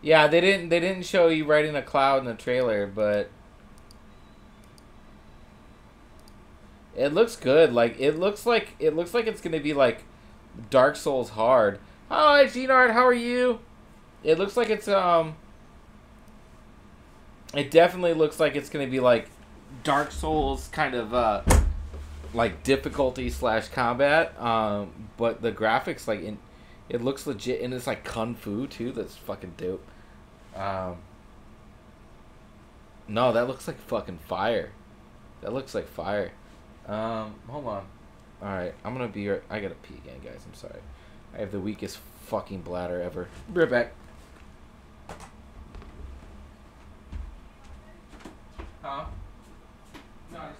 Yeah, they didn't they didn't show you riding a cloud in the trailer, but it looks good. Like it looks like it looks like it's gonna be like Dark Souls hard. Hi, Genard, how are you? It looks like it's um. It definitely looks like it's gonna be like Dark Souls kind of uh, like difficulty slash combat. Um, but the graphics like in, it looks legit and it's like kung fu too. That's fucking dope. Um. No, that looks like fucking fire. That looks like fire. Um, hold on. All right, I'm gonna be. right- I gotta pee again, guys. I'm sorry. I have the weakest fucking bladder ever. Be right back. Huh? Nice.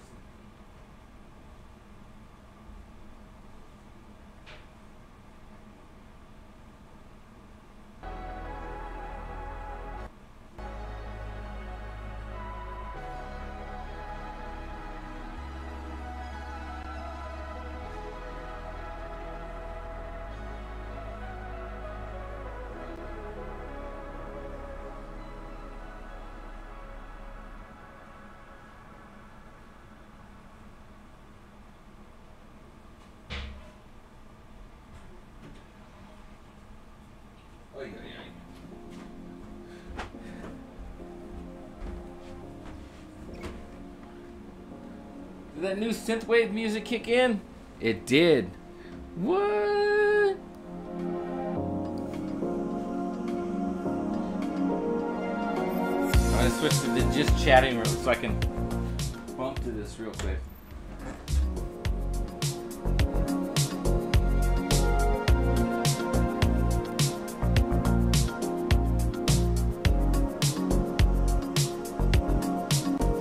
Did that new synthwave music kick in? It did. What? I'm gonna switch to the just chatting room so I can bump to this real quick.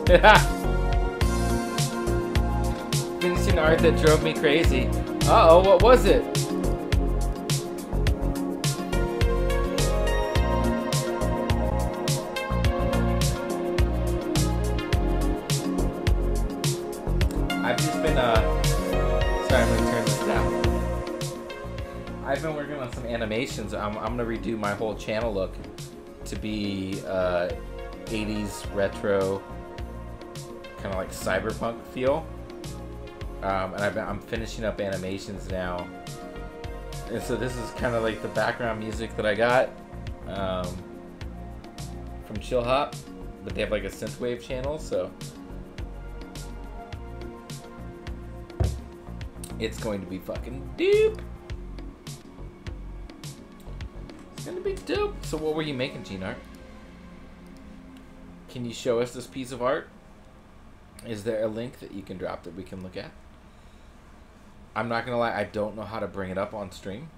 Finishing art that drove me crazy. Uh oh, what was it? I've just been, uh. Sorry, I'm gonna turn this down. I've been working on some animations. I'm, I'm gonna redo my whole channel look to be, uh, 80s retro, kind of like cyberpunk feel. Um, and I've, I'm finishing up animations now. And so this is kind of like the background music that I got um, from Chill Hop, but they have like a synthwave channel, so it's going to be fucking dope. It's gonna be dope. So what were you making, Gene Art? Can you show us this piece of art? Is there a link that you can drop that we can look at? I'm not gonna lie, I don't know how to bring it up on stream.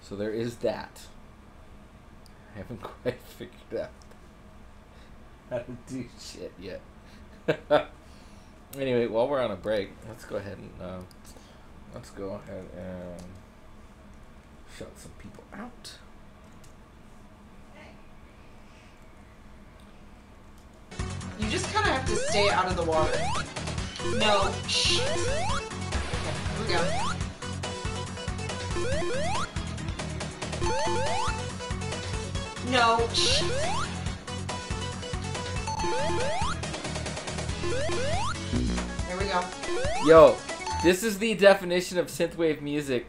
So there is that. I haven't quite figured out how to do shit yet. anyway, while we're on a break, let's go ahead and uh, let's go ahead and shut some people out. You just kind of have to stay out of the water. No. Shh. Okay, here we go. No. Shh. There we go. Yo, this is the definition of synthwave music.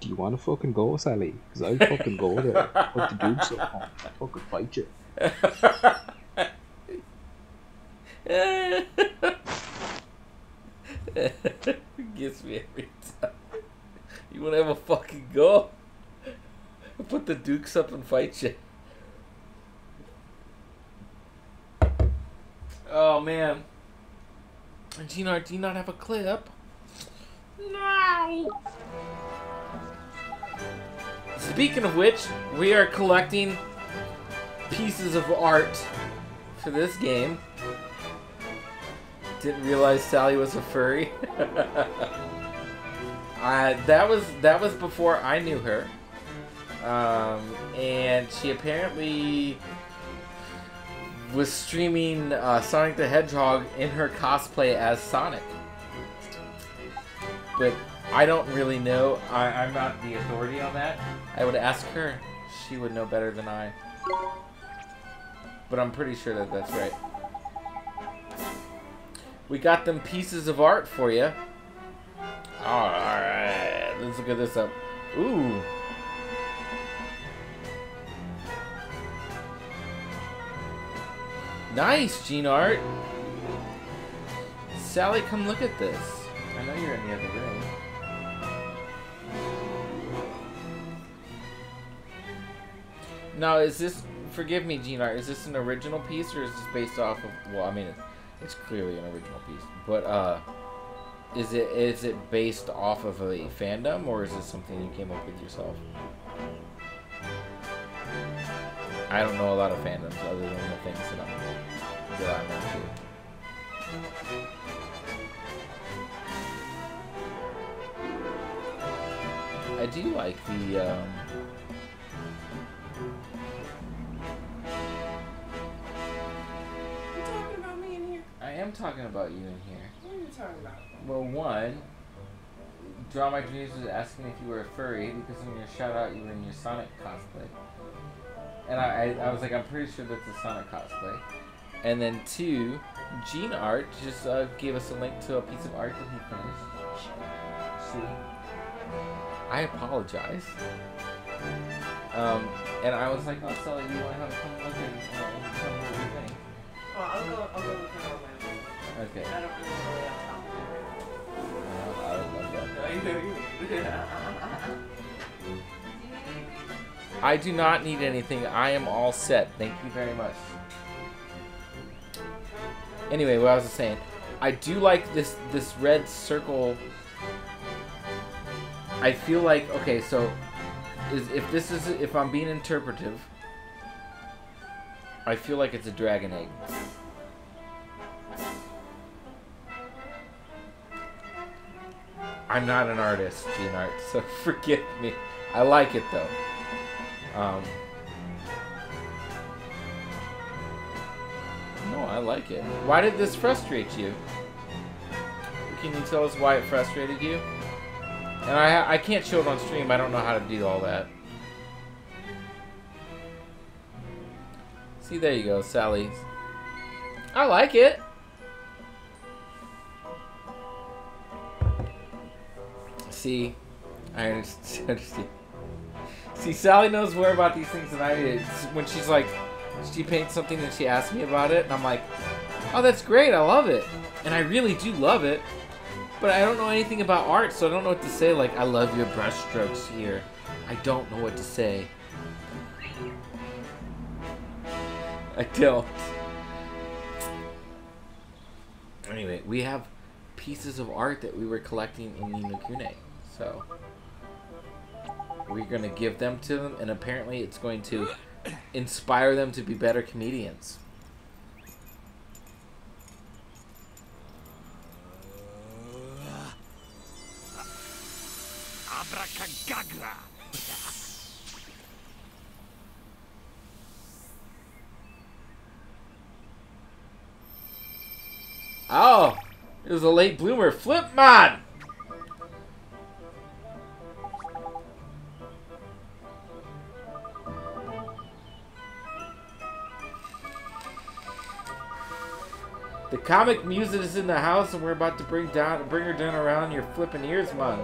Do you want to fucking go, Sally? Because I'll fucking go there. Put the dukes so on. I'll fucking fight you. Gets me every time. You wanna have a fucking go? Put the dukes up and fight you. Oh man. Gina, do you not have a clip? No. Speaking of which, we are collecting pieces of art for this game. Didn't realize Sally was a furry. uh, that was that was before I knew her, um, and she apparently was streaming uh, Sonic the Hedgehog in her cosplay as Sonic. But I don't really know. I, I'm not the authority on that. I would ask her. She would know better than I. But I'm pretty sure that that's right. We got them pieces of art for you. Alright, let's look at this up. Ooh. Nice, Gene Art. Sally, come look at this. I know you're in the other room. Now, is this, forgive me, Gene Art, is this an original piece or is this based off of, well, I mean, it's clearly an original piece, but, uh, is it is it based off of a fandom or is this something you came up with yourself? I don't know a lot of fandoms other than the things that I'm, that I'm into. I do like the, um, I am talking about you in here. What are you talking about? Well, one, Draw My Dreams was asking if you were a furry because in your shout out you were in your Sonic cosplay. And I, I, I was like, I'm pretty sure that's a Sonic cosplay. And then two, Gene Art just uh, gave us a link to a piece of art that he finished. See? I apologize. Um, and I was like, oh, Sully, you want to have a come look and uh, tell me what you think? Oh, I'll go. I'll go Okay. I don't really know where Uh, I would love that. I know you. I do not need anything. I am all set. Thank you very much. Anyway, what I was saying, I do like this this red circle. I feel like okay, so is if this is if I'm being interpretive, I feel like it's a dragon egg. I'm not an artist, Gene Art, so forgive me. I like it though. Um, no, I like it. Why did this frustrate you? Can you tell us why it frustrated you? And I I can't show it on stream. I don't know how to do all that. See, there you go, Sally. I like it. See, I understand. See, Sally knows more about these things than I do. When she's like, she paints something and she asks me about it, and I'm like, oh, that's great, I love it. And I really do love it. But I don't know anything about art, so I don't know what to say. Like, I love your brushstrokes here. I don't know what to say. I don't. Anyway, we have pieces of art that we were collecting in the no Kuni. So, we're going to give them to them, and apparently it's going to inspire them to be better comedians. Abracagagra! Oh, it was a late bloomer. Flip Flipmon! The comic music is in the house, and we're about to bring down, bring her down around your flipping ears, man.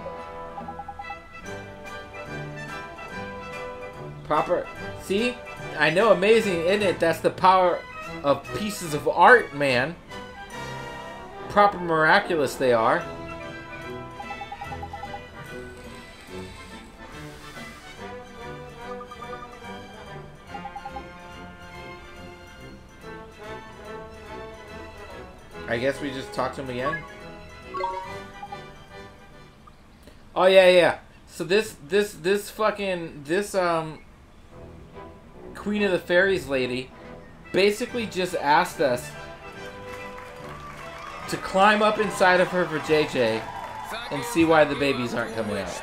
Proper. See, I know, amazing, isn't it? That's the power of pieces of art, man. Proper miraculous they are. I guess we just talk to him again. Oh yeah, yeah. So this, this, this fucking, this um, Queen of the Fairies lady, basically just asked us to climb up inside of her for JJ and see why the babies aren't coming out.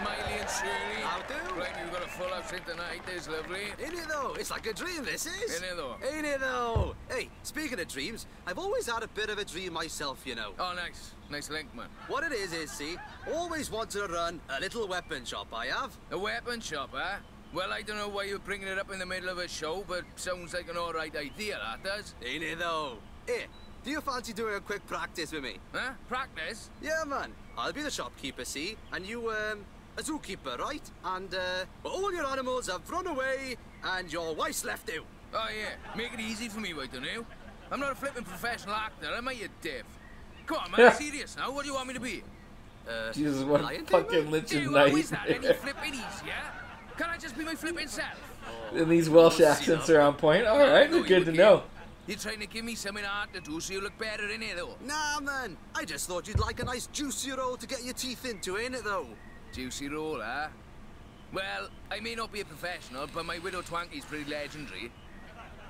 Ain't it though? It's like a dream, this is. Ain't it though? Ain't it though? Hey, speaking of dreams, I've always had a bit of a dream myself, you know. Oh, nice. Nice link, man. What it is is, see, always wanted to run a little weapon shop, I have. A weapon shop, huh? Well, I don't know why you're bringing it up in the middle of a show, but sounds like an alright idea, that does. Ain't it though? Hey, do you fancy doing a quick practice with me? Huh? Practice? Yeah, man. I'll be the shopkeeper, see? And you, um, a zookeeper, right? And, uh, well, all your animals have run away, and your wife's left you. Oh, yeah. Make it easy for me, why don't you? I'm not a flipping professional actor, am I, you div? Come on, man, serious now. What do you want me to be? Uh, Jesus, what a lion fucking tamer? lynching Ew, how is that? Any nightmare. flipping easier? Can I just be my flipping self? And these Welsh accents are on point. All right, No, good to know. You're trying to give me something hard to do so you look better in it, though. Nah, man. I just thought you'd like a nice juicy roll to get your teeth into, ain't it, though? Juicy roll, huh? Eh? Well, I may not be a professional, but my widow Twankey's pretty legendary.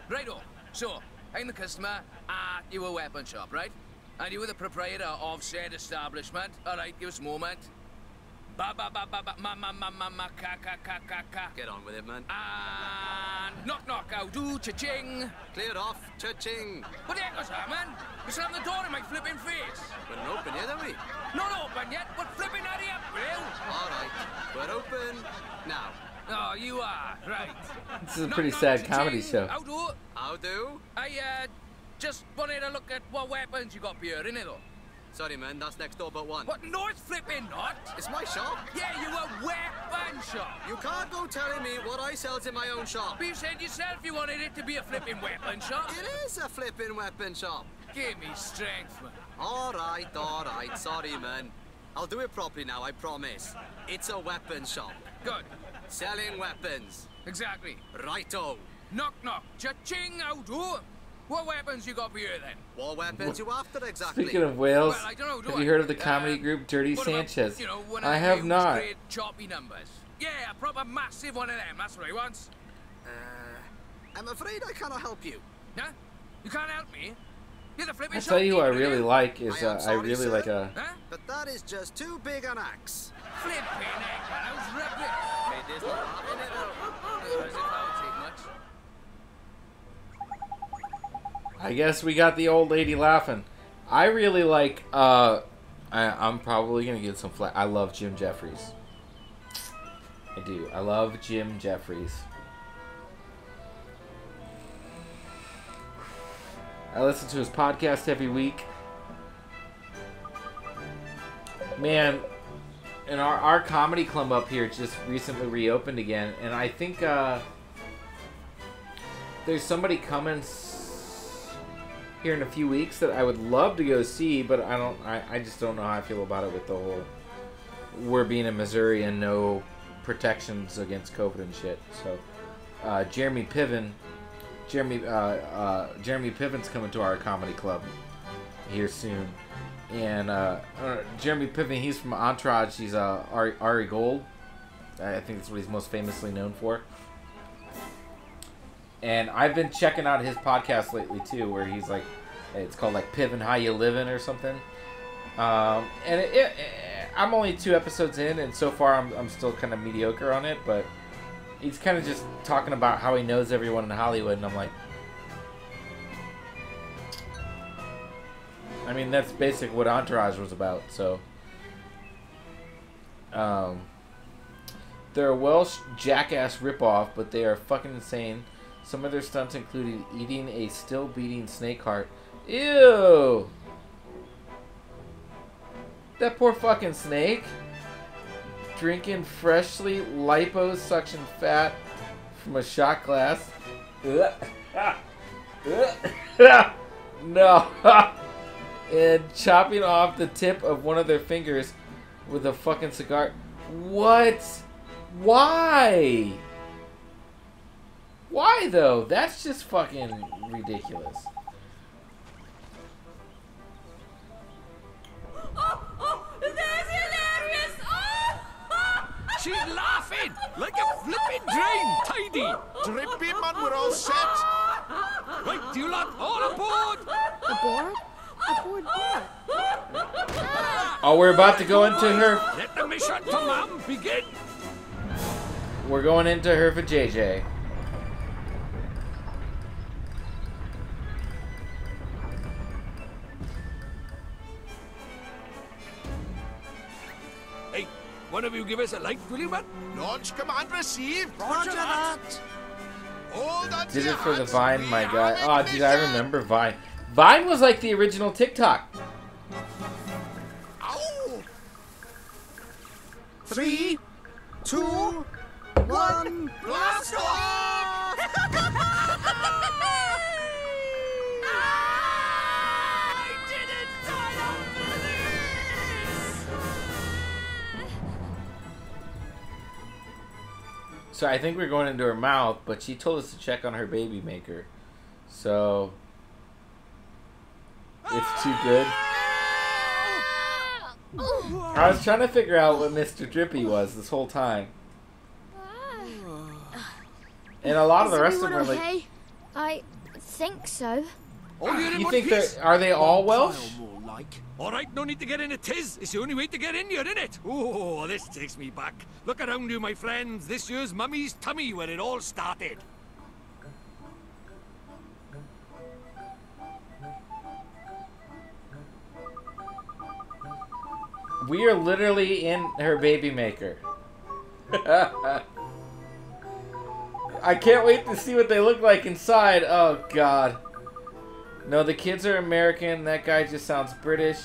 Righto. So, I'm the customer at your weapon shop, right? And you were the proprietor of said establishment. All right, give us a moment. Ba ba ba ba ba ma ma ma ma ma ka ka ka ka ka. Get on with it, man. And knock knock out do cha-ching. Clear off, cha-ching. What the heck was that, man? You slammed the door in my flipping face. We're not open yet, are we? Not open yet, but flipping hurry up, will you? All right, we're open now. Oh, you are, right. This is a pretty sad comedy show. How do? How do? I, uh, just wanted to look at what weapons you got here, innit, though? Sorry, man, that's next door but one. What? No, it's flipping not. It's my shop. Yeah, you a weapon shop. You can't go telling me what I sells in my own shop. But you said yourself you wanted it to be a flipping weapon shop. It is a flipping weapon shop. Give me strength, man. All right, all right. Sorry, man. I'll do it properly now, I promise. It's a weapon shop. Good. Selling weapons. Exactly. Righto. Knock, knock. Cha-ching, do? What weapons you got for here, then? What weapons you after exactly? Speaking of Wales, Well, I don't know, do have I? you heard of the Uh, comedy group Dirty What about, Sanchez? you know, one I of have not. Great choppy numbers. Yeah, a proper massive one of them. That's what I want. Uh, I'm afraid I cannot help you. Huh? You can't help me. You're the flipping I tell you, who I really you? like is I uh, I sorry, really sir. like a. Huh? But that is just too big an axe. Flipping heck, man. I was ripping. Made this look hard, innit, though? As if that would take much. I guess we got the old lady laughing. I really like. uh I, I'm probably gonna get some flack. I love Jim Jefferies. I do. I love Jim Jefferies. I listen to his podcast every week. Man, and our, our comedy club up here just recently reopened again, and I think uh, there's somebody coming here in a few weeks that I would love to go see, but I don't. I, I just don't know how I feel about it with the whole we're being in Missouri and no protections against COVID and shit. So, uh, Jeremy Piven, Jeremy uh, uh, Jeremy Piven's coming to our comedy club here soon, and uh, uh, Jeremy Piven, he's from Entourage. He's uh, Ari, Ari Gold. I think that's what he's most famously known for. And I've been checking out his podcast lately too, where he's like, it's called like Piven How You Living or something. Um, and it, it, I'm only two episodes in, and so far I'm, I'm still kind of mediocre on it. But he's kind of just talking about how he knows everyone in Hollywood, and I'm like, I mean that's basically what Entourage was about. So, um, they're a Welsh jackass ripoff, but they are fucking insane. Some of their stunts included eating a still beating snake heart. Ew! That poor fucking snake. Drinking freshly liposuction fat from a shot glass. No. and chopping off the tip of one of their fingers with a fucking cigar. What? Why? Why though? That's just fucking ridiculous. Oh, oh, that's hilarious! Oh, oh, oh. She's laughing like a flipping drain. Tidy. Drippy, man, we're all set. Right, do you lot all aboard? Aboard? Aboard what? Oh, we're about to go into her. Let the mission to Mom begin. We're going into her for JJ. One of you give us a light, will you, man? Launch command received. Roger, that. Hold on Did your it for the. Vine, my We guy. are Oh, dude, I remember Vine. Vine was like the original TikTok. Ow! Three, two, one, blast off! So I think we're going into her mouth, but she told us to check on her baby maker. So it's too good. I was trying to figure out what Mr. Drippy was this whole time. And a lot of the rest of them are like, okay? I think so. All you're in you one think piece? they're, are they all Welsh? Like. All right, no need to get in a tiz. It's the only way to get in here, it. Oh, this takes me back. Look around you, my friends. This year's mummy's tummy where it all started. We are literally in her baby maker. I can't wait to see what they look like inside. Oh god. No, the kids are American. That guy just sounds British.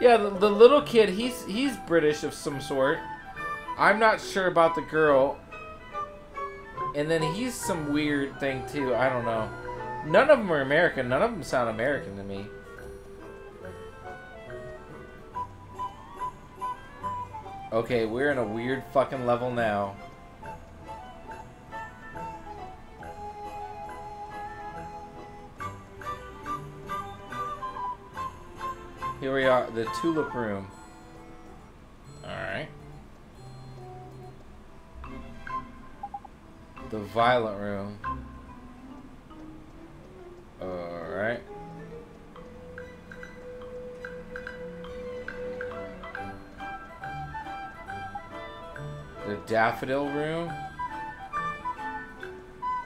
Yeah, the, the little kid, he's he's British of some sort. I'm not sure about the girl. And then he's some weird thing too. I don't know. None of them are American. None of them sound American to me. Okay, we're in a weird fucking level now. Here we are, the tulip room. Alright. The violet room. Alright. The daffodil room.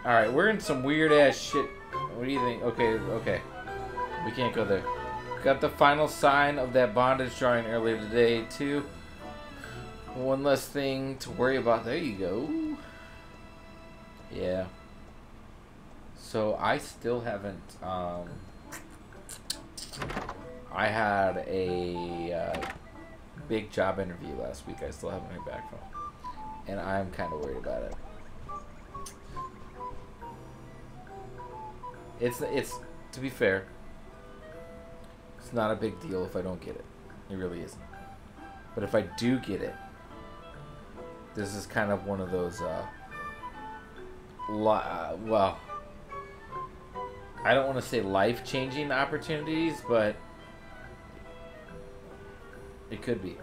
Alright, we're in some weird ass shit. What do you think? Okay, okay. We can't go there. Got the final sign of that bondage drawing earlier today, too. One less thing to worry about. There you go. Yeah. So I still haven't, um... I had a uh, big job interview last week I still haven't heard back from. And I'm kind of worried about it. It's, it's, to be fair, it's not a big deal if I don't get it. It really isn't. But if I do get it, this is kind of one of those, uh, uh well, I don't want to say life-changing opportunities, but it could be.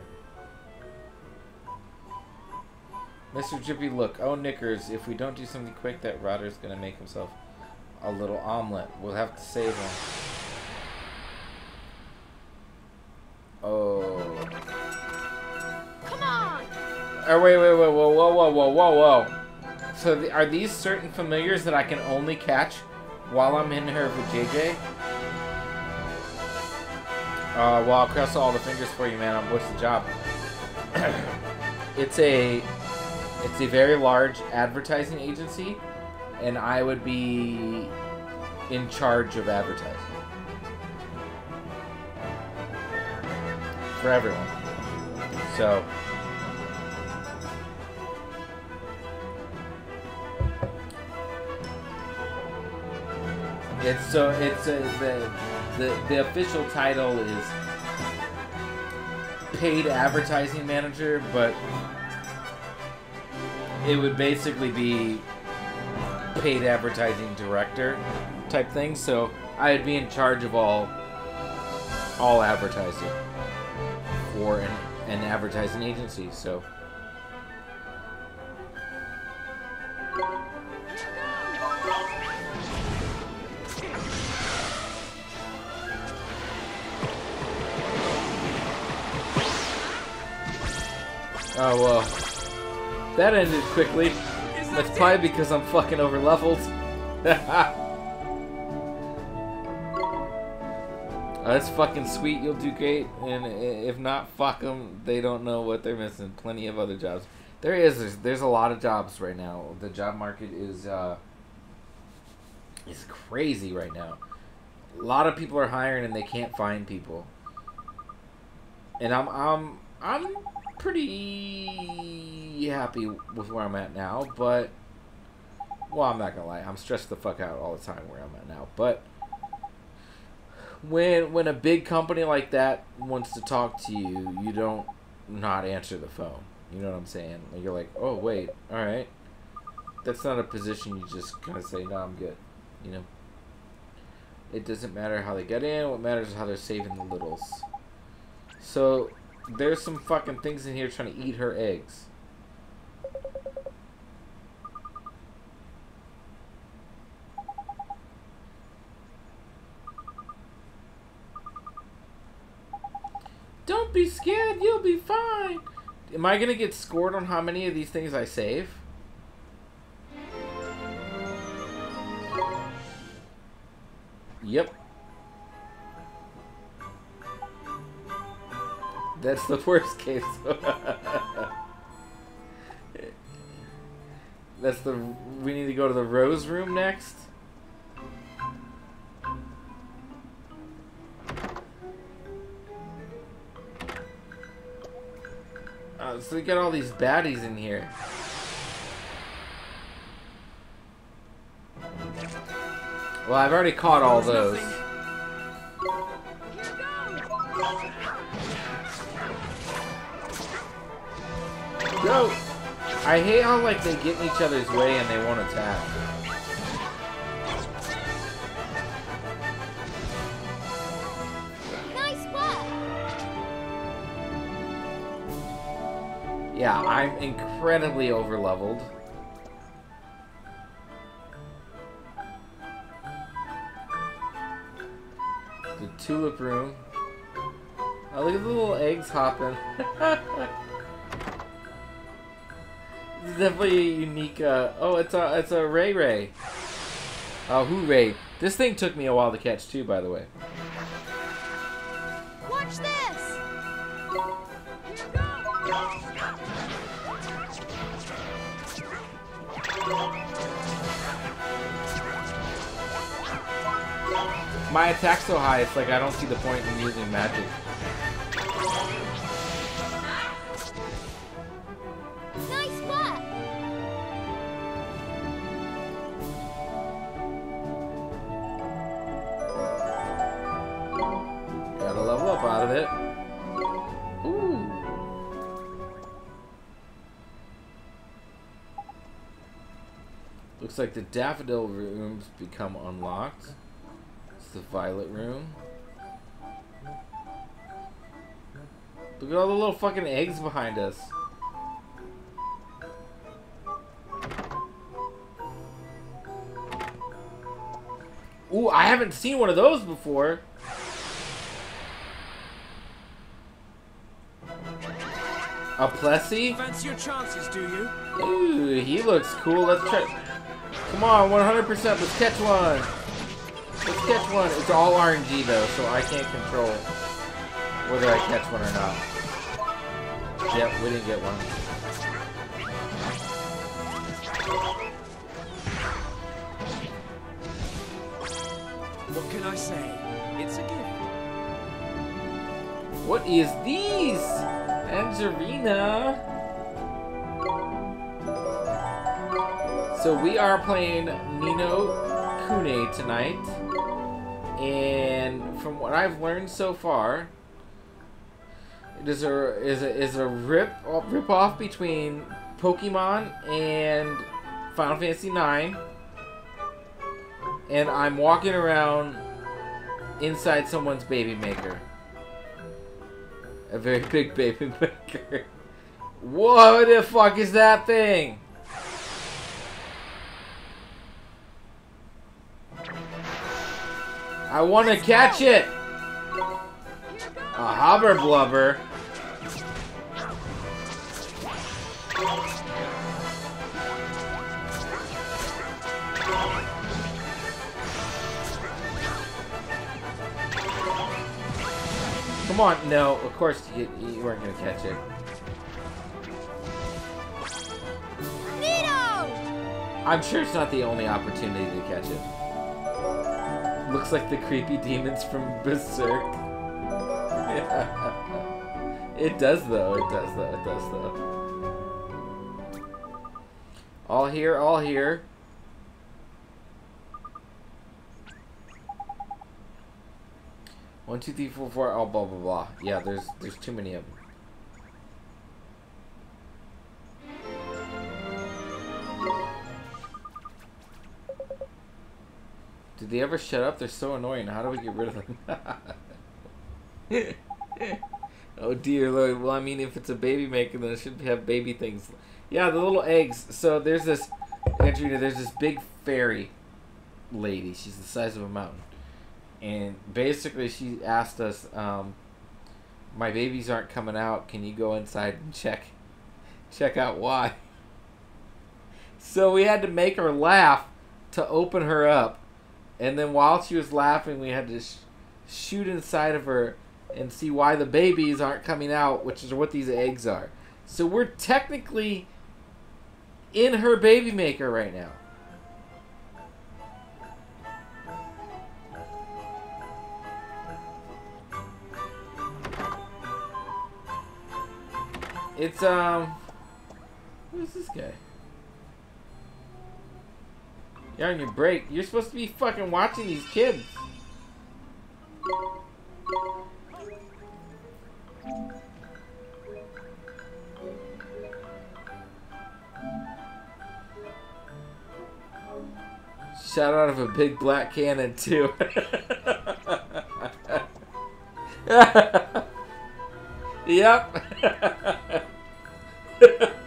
Mr. Drippy, look. Oh, Knickers, if we don't do something quick, that Rodder's gonna make himself a little omelet. We'll have to save him. Oh. Come on! Oh, wait, wait, wait, whoa, whoa, whoa, whoa, whoa, whoa. So, the, are these certain familiars that I can only catch while I'm in her for JJ? Uh, well, I'll cross all the fingers for you, man. I'm what's the job? it's a, it's a very large advertising agency, and I would be in charge of advertising for everyone. So. It's so it's uh, the the the official title is paid advertising manager, but it would basically be paid advertising director type thing. So I'd be in charge of all all advertising an, an advertising agency. So. Oh well. That ended quickly. That's probably because I'm fucking over leveled. that's fucking sweet. You'll do great. And if not, fuck them. They don't know what they're missing. Plenty of other jobs. There is. There's, there's a lot of jobs right now. The job market is uh, is crazy right now. A lot of people are hiring and they can't find people. And I'm I'm I'm pretty happy with where I'm at now, but well, I'm not gonna lie, I'm stressed the fuck out all the time where I'm at now. But when when a big company like that wants to talk to you, you don't not answer the phone. You know what I'm saying? You're like, oh wait, all right, that's not a position you just kind of say, no, I'm good. You know. It doesn't matter how they get in. What matters is how they're saving the littles. So there's some fucking things in here trying to eat her eggs. Don't be scared, you'll be fine. Am I gonna get scored on how many of these things I save? Yep. That's the worst case. That's the. We need to go to the rose room next. Uh, so we got all these baddies in here. Well, I've already caught all those. Go! I hate how like they get in each other's way and they won't attack. Yeah, I'm incredibly over leveled. The tulip room. Oh, look at the little eggs hopping. This is definitely a unique. Uh, oh, it's a it's a Ray Ray. Oh, hooray. This thing took me a while to catch too, by the way. Watch this. My attack's so high, it's like I don't see the point in using magic. Nice work. Gotta level up out of it. Looks like the daffodil rooms become unlocked. It's the violet room. Look at all the little fucking eggs behind us. Ooh, I haven't seen one of those before. A Plessy? Fancy your chances, do you? Ooh, he looks cool. Let's try. Come on, 100%. Let's catch one. Let's catch one. It's all RNG though, so I can't control whether I catch one or not. Yep, we didn't get one. What can I say? It's a gift. What is these? Angelina. So we are playing Nino Kune tonight. And from what I've learned so far, it is a is a is a rip rip off between Pokemon and Final Fantasy IX. And I'm walking around inside someone's baby maker. A very big baby maker. What the fuck is that thing? I want to catch it. A hobber blubber. Come on, no, of course you, you weren't gonna catch it. Nito! I'm sure it's not the only opportunity to catch it. Looks like the creepy demons from Berserk. yeah. It does though, it does though, it does though. All here, all here. One, two, three, four, four, oh, blah, blah, blah. Yeah, there's, there's too many of them. Did they ever shut up? They're so annoying. How do we get rid of them? oh dear lord. Well, I mean, if it's a baby maker, then it should have baby things. Yeah, the little eggs. So there's this, Andrina, there's this big fairy lady. She's the size of a mountain. And basically, she asked us, um, my babies aren't coming out. Can you go inside and check, check out why? So we had to make her laugh to open her up. And then while she was laughing, we had to sh- shoot inside of her and see why the babies aren't coming out, which is what these eggs are. So we're technically in her baby maker right now. It's, um... Who's this guy? You're on your break. You're supposed to be fucking watching these kids. Shot out of a big black cannon too. yep.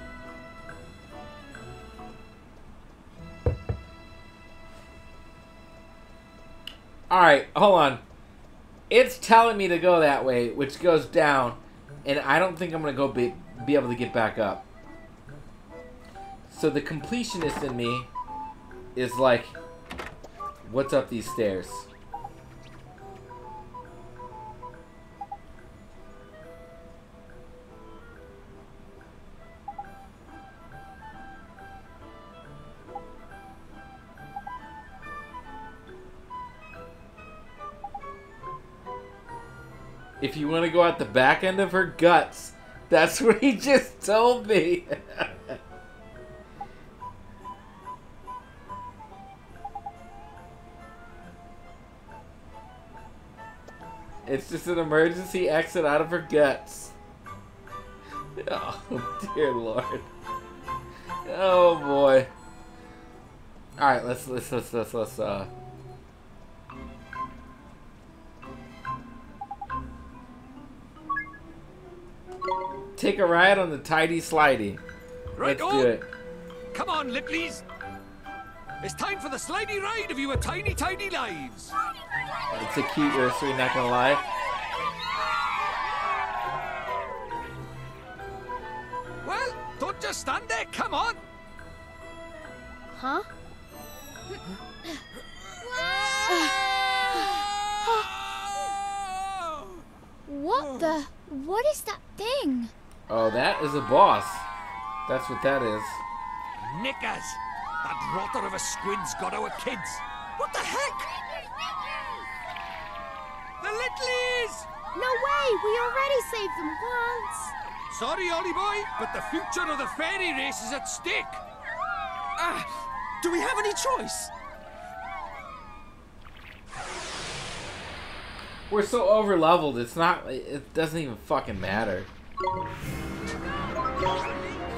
Alright, hold on. It's telling me to go that way, which goes down, and I don't think I'm going to go be, be able to get back up. So the completionist in me is like, what's up these stairs? If you want to go out the back end of her guts, that's what he just told me. it's just an emergency exit out of her guts. Oh, dear lord. Oh boy. Alright, let's let's let's let's let's uh Take a ride on the tidy slidey. Right Let's on. do it. Come on, Littlies. It's time for the slidey ride of your tiny, tiny lives. It's a cute nursery, not gonna lie. Well, don't just stand there. Come on. Huh? What the? What is that thing? Oh, that is a boss. That's what that is. Knickers. That rotter of a squid's got our kids. What the heck? The Littlies! No way! We already saved them once! Sorry, Ollie boy, but the future of the fairy race is at stake. Ah, do we have any choice? We're so over leveled. It's not. It doesn't even fucking matter.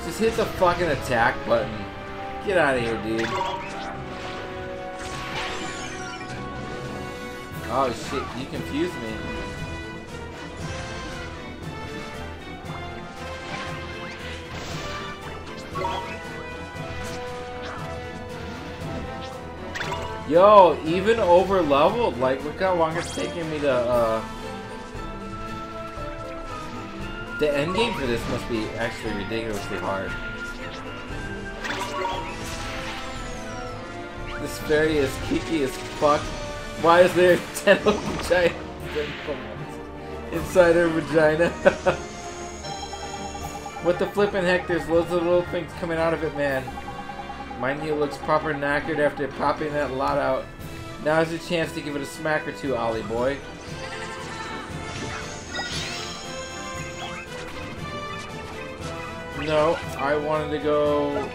Just hit the fucking attack button. Get out of here, dude. Oh shit! You confused me. Yo, even over leveled. Like, look how long it's taking me to, uh... The end game for this must be actually ridiculously hard. This fairy is kiki as fuck. Why is there 10 of giant inside her vagina? what the flippin' heck? There's loads of little things coming out of it, man. My knee looks proper knackered after popping that lot out. Now's your chance to give it a smack or two, Ollie boy. No, I wanted to go...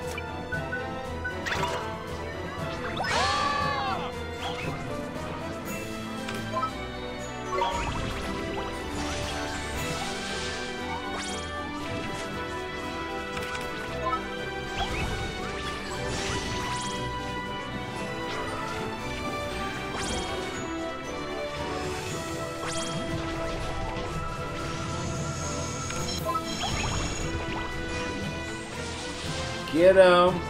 Get him!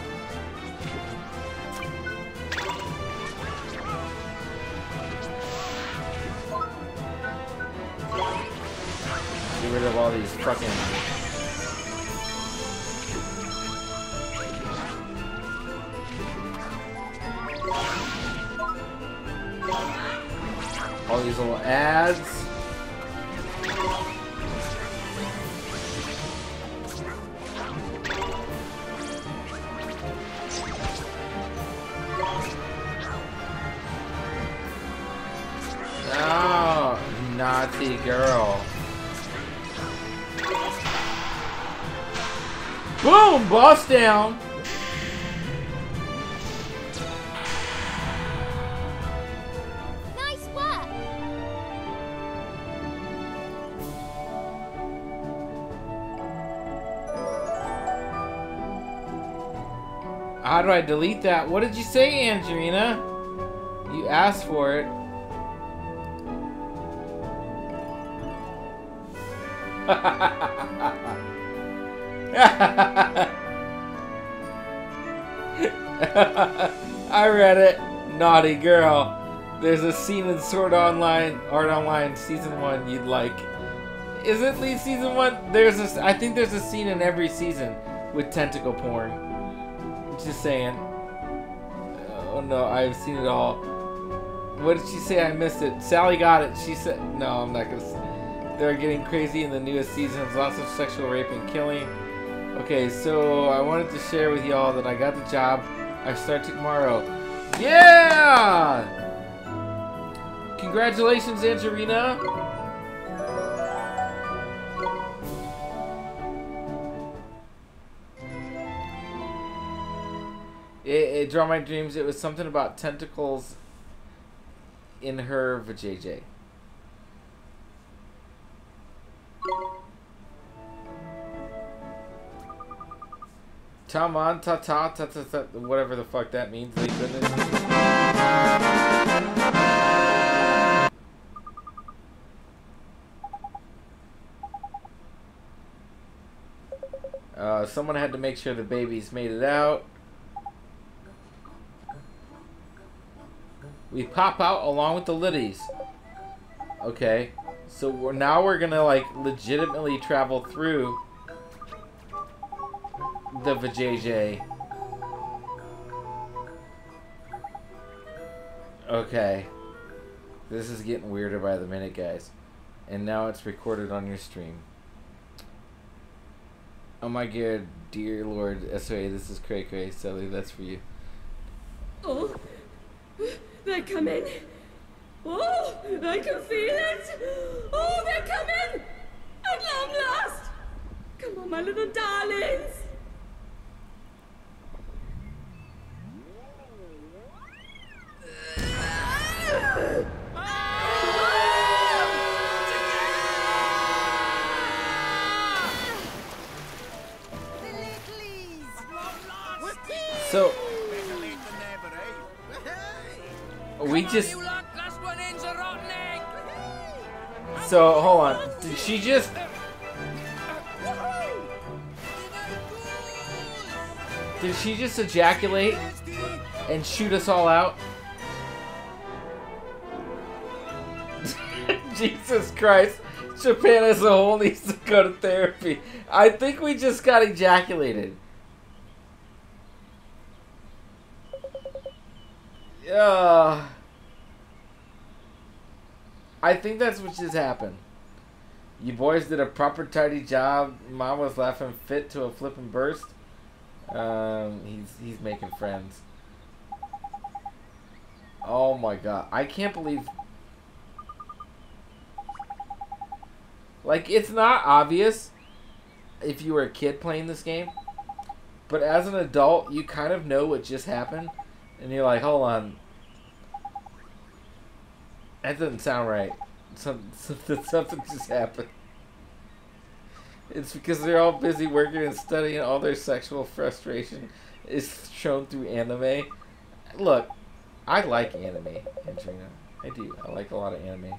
Delete that? What did you say, Angelina? You asked for it. I read it. Naughty girl. There's a scene in Sword Online, Art Online Season 1 you'd like. Is it Lead Season 1? There's a, I think there's a scene in every season with tentacle porn. Just saying. Oh no, I've seen it all. What did she say? I missed it. Sally got it. She said, no, I'm not gonna. They're getting crazy in the newest seasons. Lots of sexual rape and killing. Okay, so I wanted to share with y'all that I got the job. I start tomorrow. Yeah! Congratulations, Angelina. It, it draw my dreams. It was something about tentacles in her vajayjay. Taman ta ta ta ta ta whatever the fuck that means. Goodness. Uh, someone had to make sure the babies made it out. We pop out along with the Littlies. Okay, so we're, now we're gonna like legitimately travel through the vajayjay. Okay, this is getting weirder by the minute, guys. And now it's recorded on your stream. Oh my god, dear Lord SOA, this is cray cray, Sally, that's for you. They're coming. Oh, I can feel it. Oh, they're coming. At long last. Come on, my little darlings. Just so hold on. Did she just Did she just ejaculate and shoot us all out? Jesus Christ. Japan as a whole needs to go to therapy. I think we just got ejaculated. Uh, I think that's what just happened. You boys did a proper tidy job. Mom was laughing fit to a flipping burst. Um, he's he's making friends. Oh my god, I can't believe. Like it's not obvious if you were a kid playing this game, but as an adult, you kind of know what just happened, and you're like, hold on, that doesn't sound right. Some, something, something just happened. It's because they're all busy working and studying. All their sexual frustration is shown through anime. Look, I like anime, Andrina. I do. I like a lot of anime.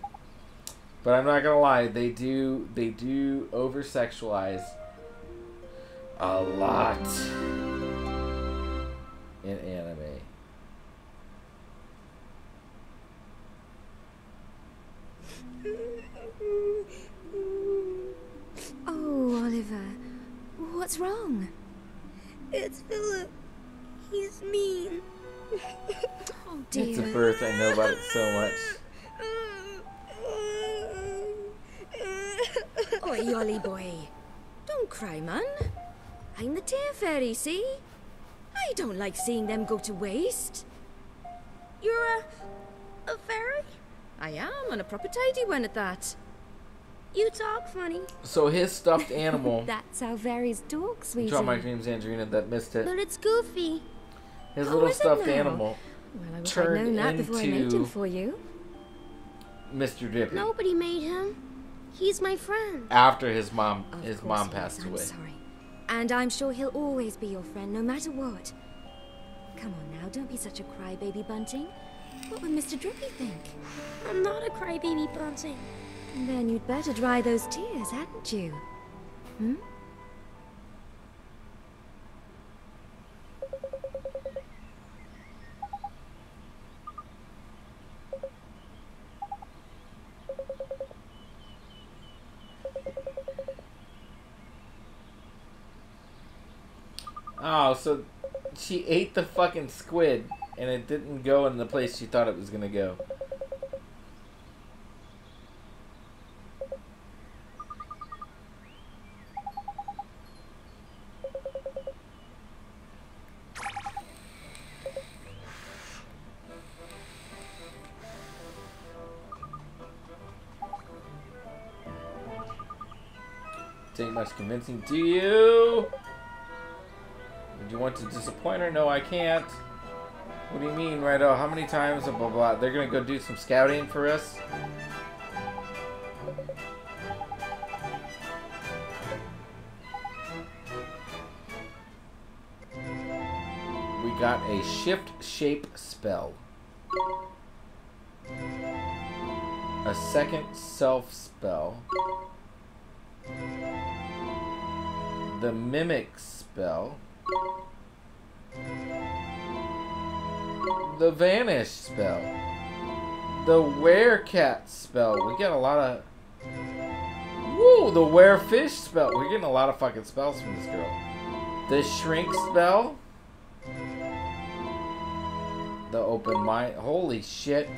But I'm not gonna lie, they do they do over sexualize a lot in anime. Oh, Oliver, what's wrong? It's Philip. He's mean. Oh dear. It's a birth, I know about it so much. Oi, Ollie boy. Don't cry, man. I'm the tear fairy, see? I don't like seeing them go to waste. You're a... a fairy? I am, and a proper tidy one at that. You talk funny. So his stuffed animal That's how fairies talk, sweetie. Draw my dreams, Andrina, that missed it. But it's Goofy. His Oh, little stuffed animal Well, I wish I'd known that before I made him for you. Mr. Drippy Nobody made him. He's my friend. after his mom Of his mom he is, passed I'm away. sorry. And I'm sure he'll always be your friend, no matter what. Come on now, don't be such a crybaby, Bunting. What would Mr. Drippy think? I'm not a crybaby, Bunting. Then you'd better dry those tears, hadn't you? Hmm? Oh, so she ate the fucking squid and it didn't go in the place you thought it was gonna go. Take much convincing, do you? Do you want to disappoint her? No, I can't. What do you mean, Righto? Oh, how many times? Blah, blah, blah. They're gonna go do some scouting for us? We got a shift shape spell. A second self spell. The mimic spell. The vanish spell. The werecat spell. We get a lot of. Woo! The werefish spell. We're getting a lot of fucking spells from this girl. The shrink spell. The open mind. Holy shit.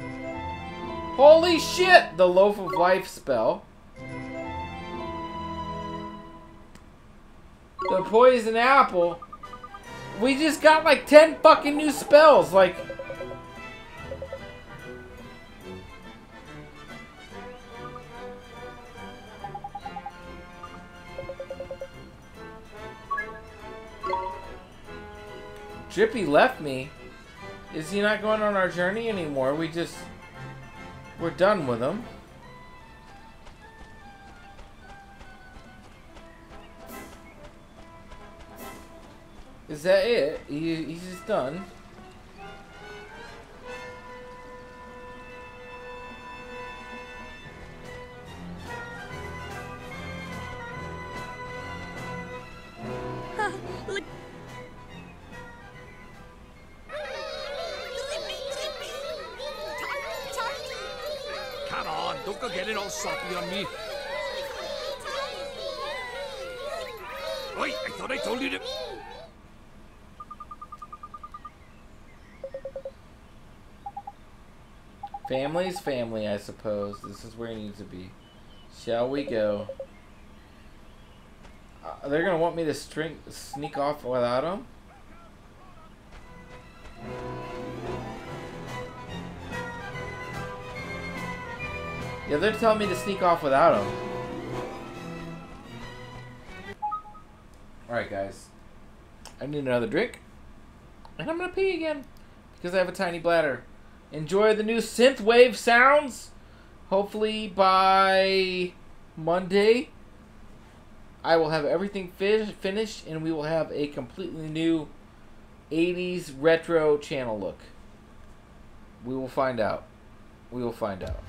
Holy shit! The loaf of life spell. The poison apple. We just got like 10 fucking new spells. Like. Drippy left me. Is he not going on our journey anymore? We just. We're done with him. Is that it? He, he's just done. Come on, don't go getting all soppy on me. Oi, I thought I told you to... Family's family, I suppose. This is where he needs to be. Shall we go? Uh, they're gonna want me to string, sneak off without him? Yeah, they're telling me to sneak off without him. Alright, guys. I need another drink. And I'm gonna pee again. Because I have a tiny bladder. Enjoy the new synthwave sounds. Hopefully by Monday, I will have everything fi finished and we will have a completely new 80s retro channel look. We will find out. We will find out.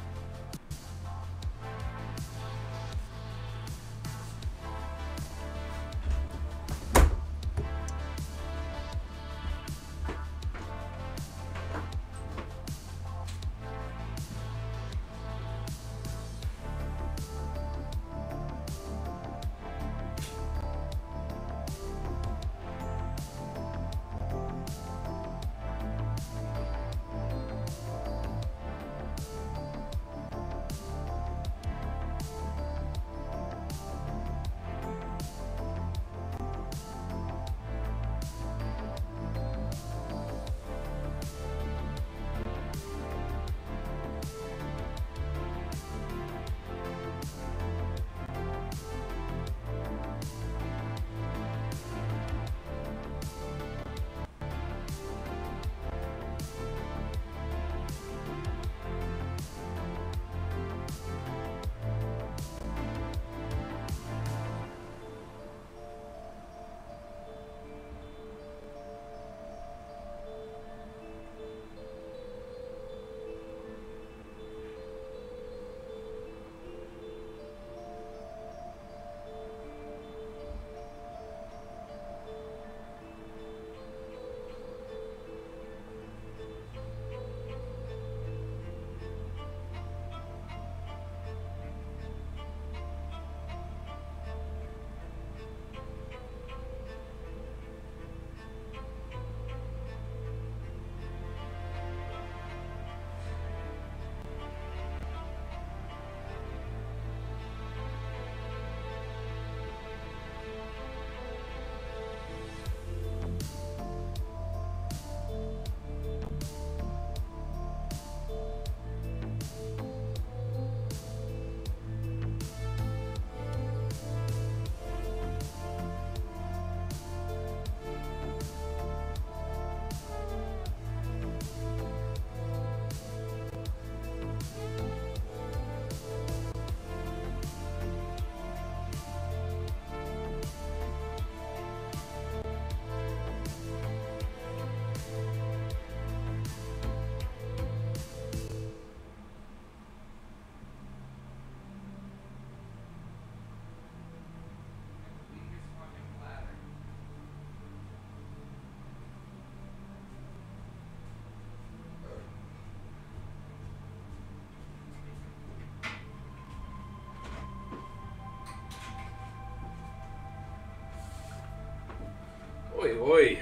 Oi, oi.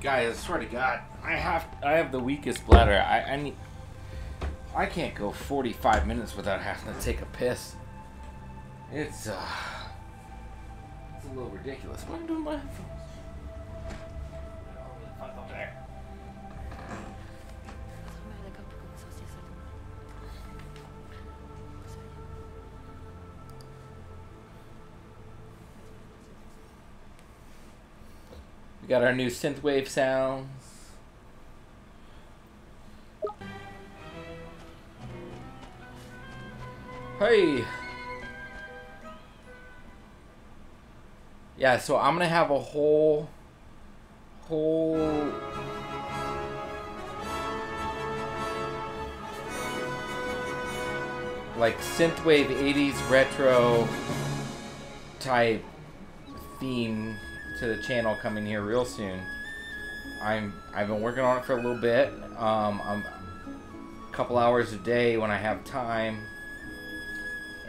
Guys, I swear to God, I have I have the weakest bladder. I, I need I can't go 45 minutes without having to take a piss. It's uh it's a little ridiculous. What am I doing my headphones? Got our new synthwave sounds. Hey. Yeah, so I'm gonna have a whole, whole. Like synthwave 80s retro type theme to the channel coming here real soon. I'm I've been working on it for a little bit. Um, I'm a couple hours a day when I have time,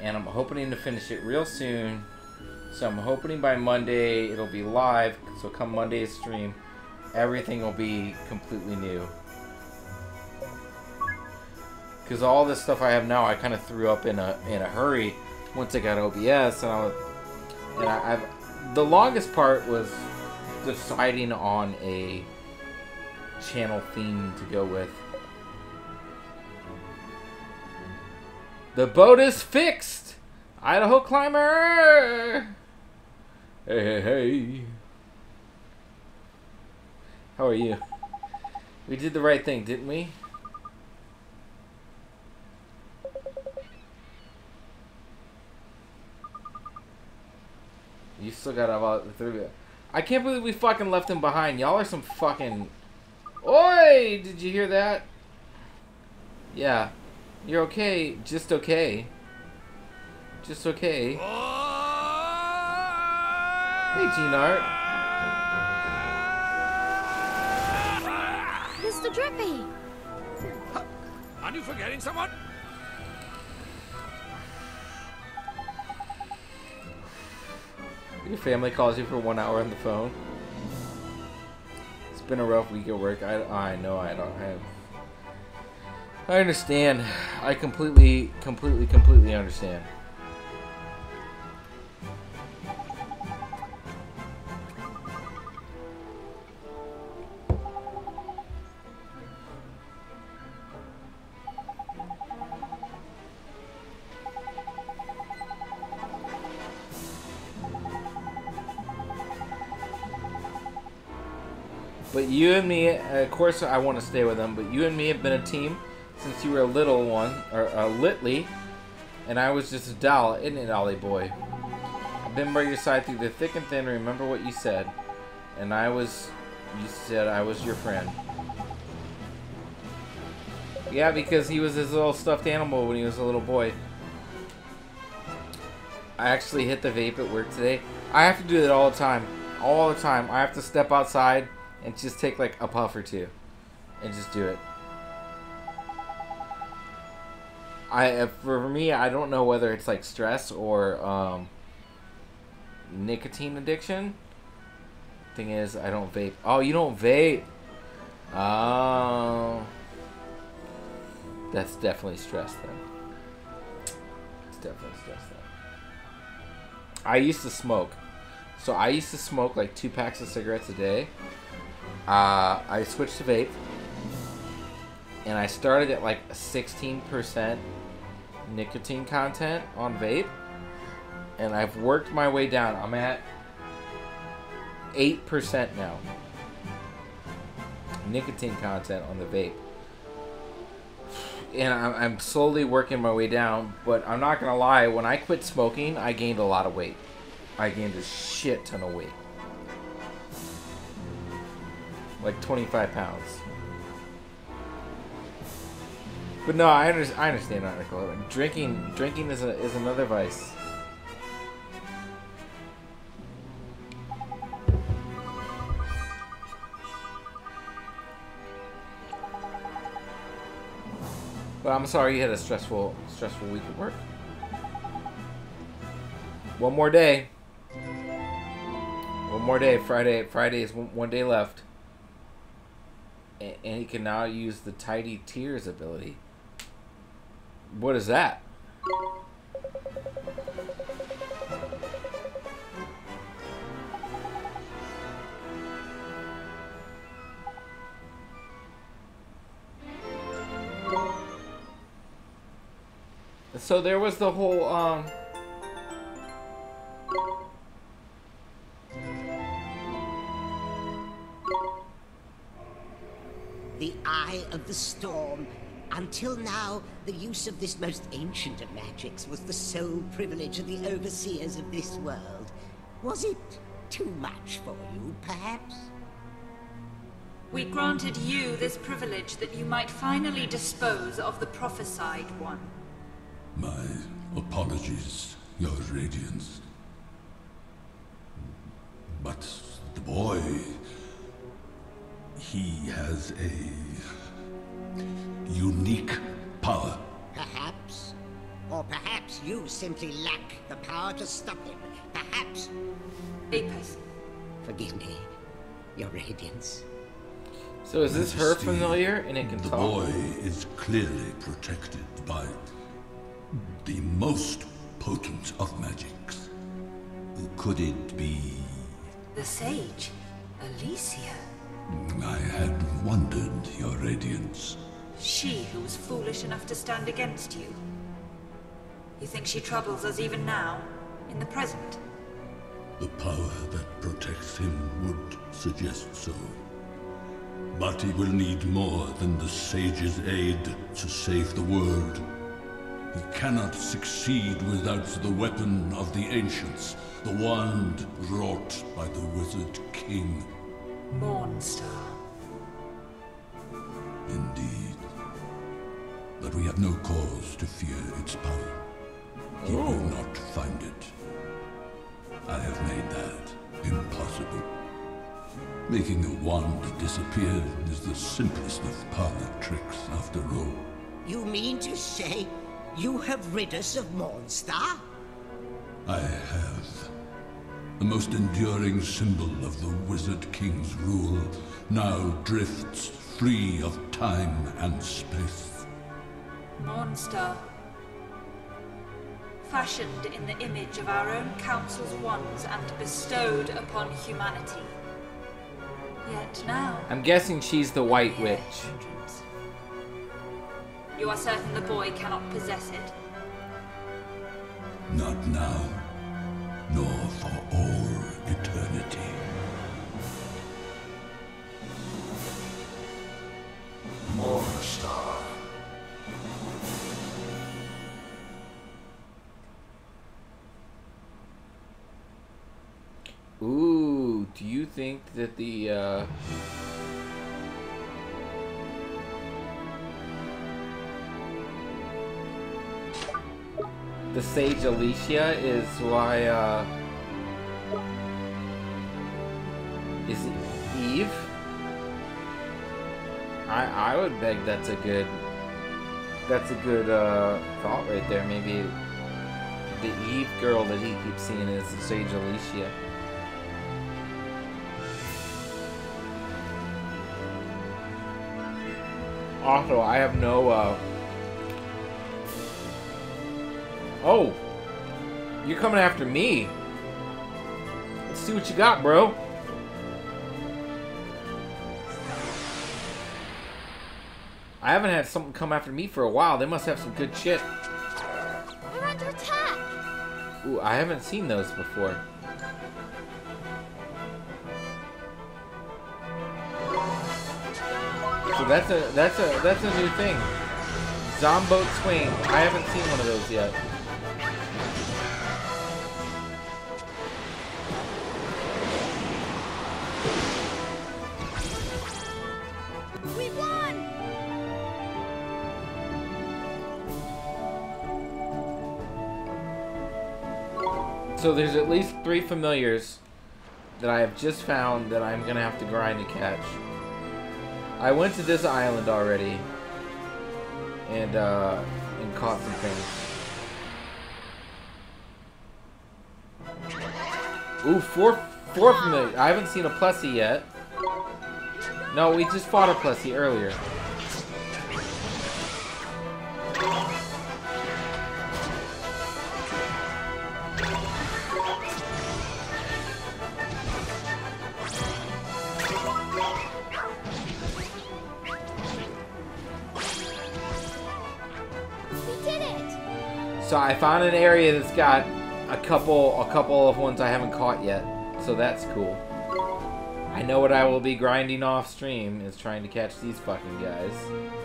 and I'm hoping to finish it real soon. So I'm hoping by Monday it'll be live. So come Monday's stream, everything will be completely new. because all this stuff I have now I kind of threw up in a in a hurry once I got OBS, and I was and I, I've the longest part was deciding on a channel theme to go with. The boat is fixed! Idaho climber! Hey, hey, hey. How are you? We did the right thing, didn't we? You still got about three. of you. I can't believe we fucking left him behind. Y'all are some fucking. Oi! Did you hear that? Yeah. You're okay. Just okay. Just okay. Hey, Gene Art. Mr. Drippy! Are you forgetting someone? Your family calls you for one hour on the phone. It's been a rough week at work. I, I know I don't have. I understand. I completely, completely, completely understand. You and me, of course, I want to stay with them. But you and me have been a team since you were a little one, or a litly, and I was just a doll, isn't it, Ollie boy? I've been by your side through the thick and thin. Remember what you said, and I was, you said I was your friend. Yeah, because he was his little stuffed animal when he was a little boy. I actually hit the vape at work today. I have to do that all the time. All the time. I have to step outside and just take like a puff or two and just do it. I for me, I don't know whether it's like stress or um, nicotine addiction. Thing is, I don't vape. Oh, you don't vape. Oh, that's definitely stress then. It's definitely stress then. I used to smoke, so I used to smoke like two packs of cigarettes a day. Uh, I switched to vape, and I started at like 16% nicotine content on vape, and I've worked my way down. I'm at 8% now. Nicotine content on the vape. And I'm, I'm slowly working my way down, but I'm not gonna lie, when I quit smoking, I gained a lot of weight. I gained a shit ton of weight like 25 pounds. But no, I, under, I understand article. Drinking, drinking is a, is another vice. But I'm sorry you had a stressful, stressful week at work. One more day. One more day. Friday. Friday is one, one day left and he can now use the Tidy Tears ability. What is that? So there was the whole, um... eye of the storm. Until now, the use of this most ancient of magics was the sole privilege of the overseers of this world. Was it too much for you, perhaps? We granted you this privilege that you might finally dispose of the prophesied one. My apologies, Your Radiance. But the boy he has a unique power. Perhaps. Or perhaps you simply lack the power to stop him. Perhaps. Apis. Forgive me, Your Radiance. So is this her familiar and it can The talk? boy is clearly protected by the most potent of magics. Could it be? The sage, Alicia. I had wondered, Your Radiance. She who was foolish enough to stand against you. You think she troubles us even now, in the present? The power that protects him would suggest so. But he will need more than the sage's aid to save the world. He cannot succeed without the weapon of the ancients, the wand wrought by the wizard king. Mornstar. Indeed. But we have no cause to fear its power. He will oh. not find it. I have made that impossible. Making a wand disappear is the simplest of parlor tricks, after all. You mean to say you have rid us of Mornstar? I have. The most enduring symbol of the Wizard King's rule now drifts free of time and space. Mornstar. Fashioned in the image of our own council's wands and bestowed upon humanity. Yet now, I'm guessing she's the White Witch. you are certain the boy cannot possess it. Not now, nor for all eternity. Mornstar. Ooh, do you think that the uh the sage Alicia is why uh is it Eve? I I would beg that's a good that's a good uh thought right there. Maybe the Eve girl that he keeps seeing is the sage Alicia. Also, I have no, uh... Oh! You're coming after me! Let's see what you got, bro! I haven't had something come after me for a while. They must have some good shit. We're under attack. Ooh, I haven't seen those before. So that's a that's a that's a new thing. Zomboat swing. I haven't seen one of those yet. So there's at least three familiars that I have just found that I'm gonna have to grind to catch. I went to this island already and uh and caught some things. Ooh, four four familiar. I haven't seen a Plessy yet. No, we just fought a Plessy earlier. I found an area that's got a couple a couple of ones I haven't caught yet. So that's cool. I know what I will be grinding off stream is trying to catch these fucking guys.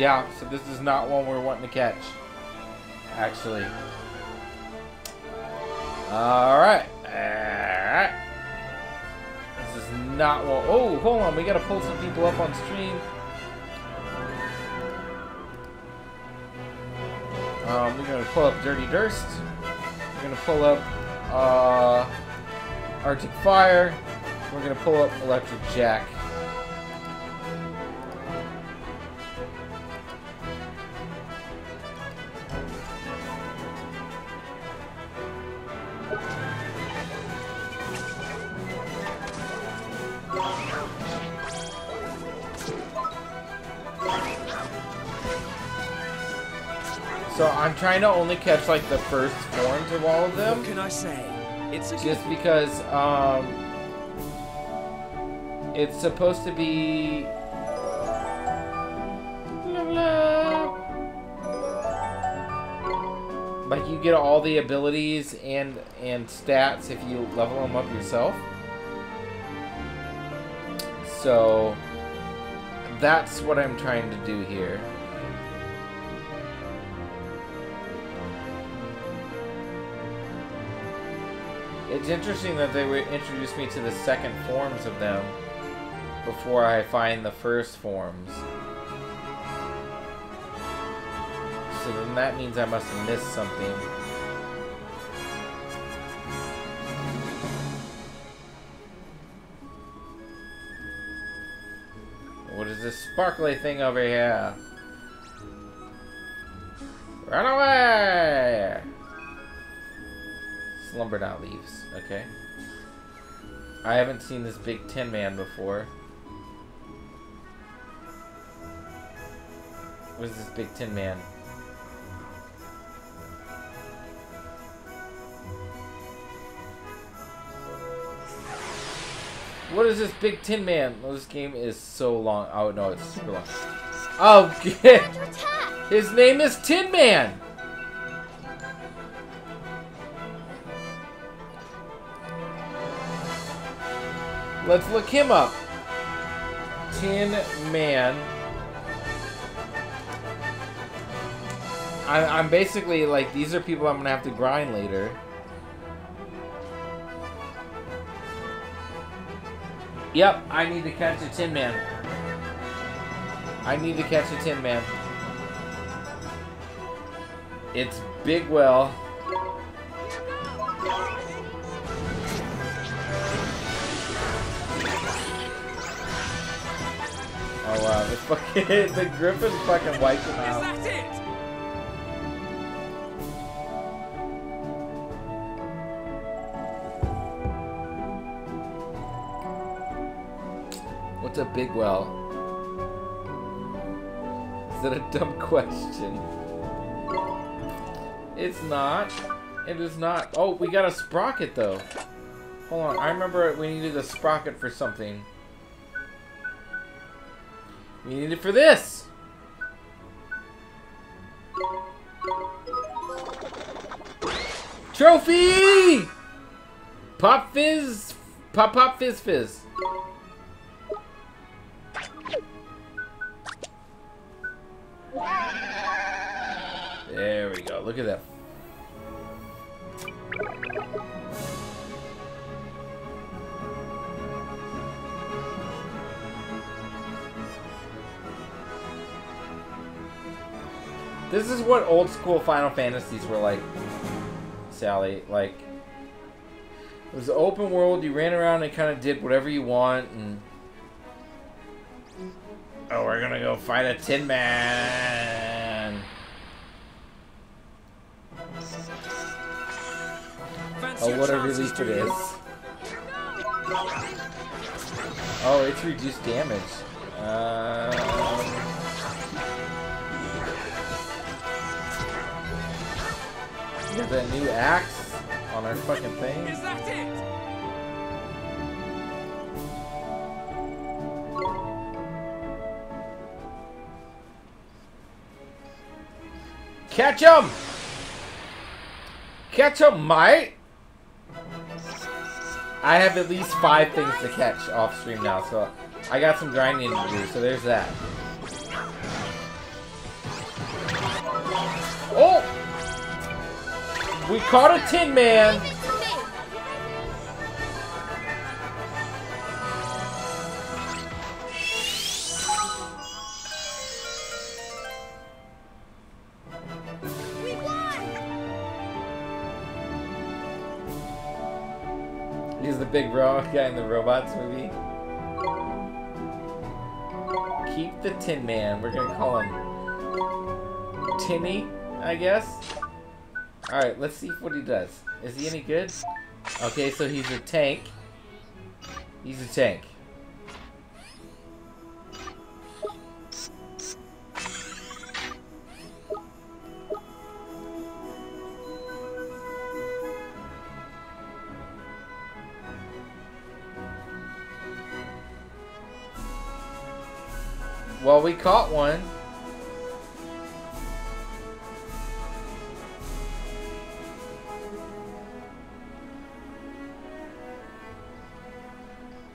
Yeah, so this is not one we're wanting to catch. Actually. Alright. Alright. This is not one. Oh, hold on. We gotta pull some people up on stream. Um, we're gonna pull up Dirty Durst. We're gonna pull up uh, Arctic Fire. We're gonna pull up Electric Jack. I'm trying to only catch like the first forms of all of them. What can I say? It's just because um it's supposed to be blah, blah. like you get all the abilities and and stats if you level them up yourself so that's what I'm trying to do here It's interesting that they would introduce me to the second forms of them before I find the first forms. So then that means I must have missed something. What is this sparkly thing over here? Run away! Slumber Not Leaves. Okay. I haven't seen this big tin man before. What is this big tin man? What is this big tin man? Oh, this game is so long. Oh no, it's super long. Oh, his name is Tin Man. Let's look him up. Tin Man. I, I'm basically like, these are people I'm gonna have to grind later. Yep, I need to catch a Tin Man. I need to catch a Tin Man. It's Big Well. Oh wow, the fucking the griffin fucking wiped him out. What's a big well? Is that a dumb question? It's not. It is not. Oh, we got a sprocket though. Hold on, I remember we needed a sprocket for something. We need it for this. Trophy! Pop Fizz! Pop Pop Fizz Fizz. There we go. Look at that. This is what old school Final Fantasies were like, Sally. Like, it was an open world. You ran around and kind of did whatever you want. And oh, we're gonna go fight a Tin Man. Oh, what a relief to is. Oh, it's reduced damage. Um, got that new axe on our fucking thing. Is that it? Catch him! Catch him, mate! I have at least five things to catch off stream now, so I got some grinding to do, so there's that. Oh! We caught a Tin Man! He's the big bro guy in the robots movie. Keep the Tin Man. We're gonna call him Tinny, I guess. Alright, let's see what he does. Is he any good? Okay, so he's a tank. He's a tank. Well, we caught one.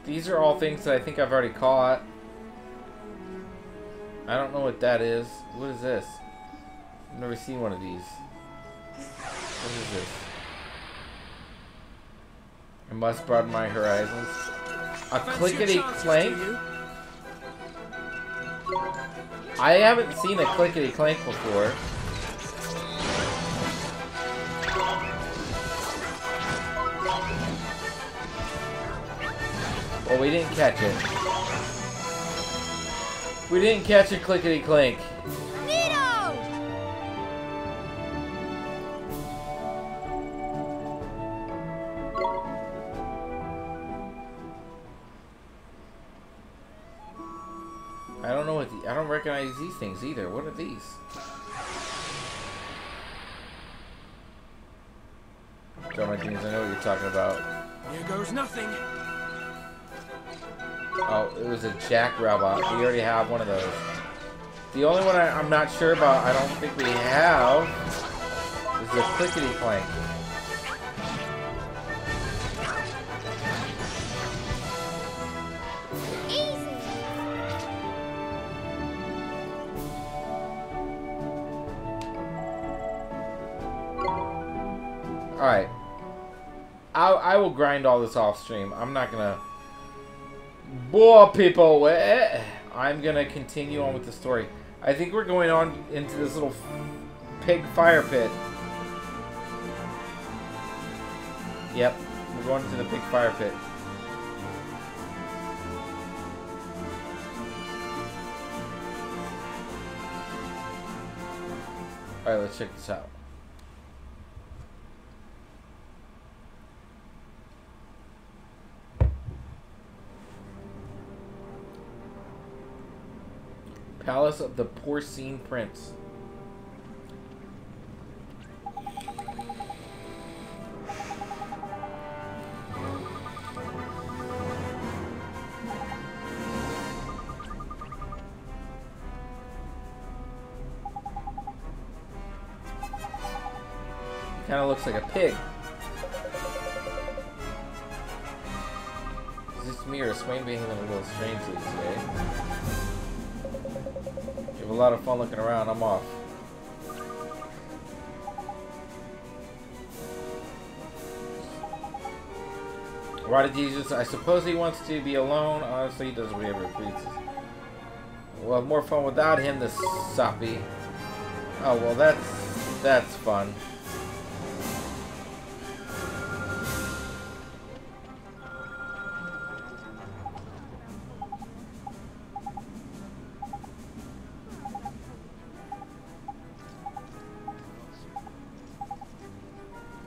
These are all things that I think I've already caught. I don't know what that is. What is this? I've never seen one of these. What is this? I must broaden my horizons. A clickety clank? I haven't seen a clickety clank before. Well, we didn't catch it. We didn't catch a clickety clink. clank. I don't know what the, I don't recognize these things either. What are these? Draw my I know what you're talking about. Here goes nothing. Oh, it was a Jack robot. We already have one of those. The only one I, I'm not sure about, I don't think we have, is the Clickety Clank. Alright. I, I will grind all this off stream. I'm not gonna bore people. I'm gonna continue on with the story. I think we're going on into this little pig fire pit. Yep, we're going into the pig fire pit. Alright, let's check this out. Palace of the Porcine Prince. Kind of looks like a pig. Is this me or is Swaine behaving a little strangely today? Why did Jesus? I suppose he wants to be alone. Honestly, he does whatever he pleases. We'll have more fun without him, this soppy. Oh, well, that's... that's fun.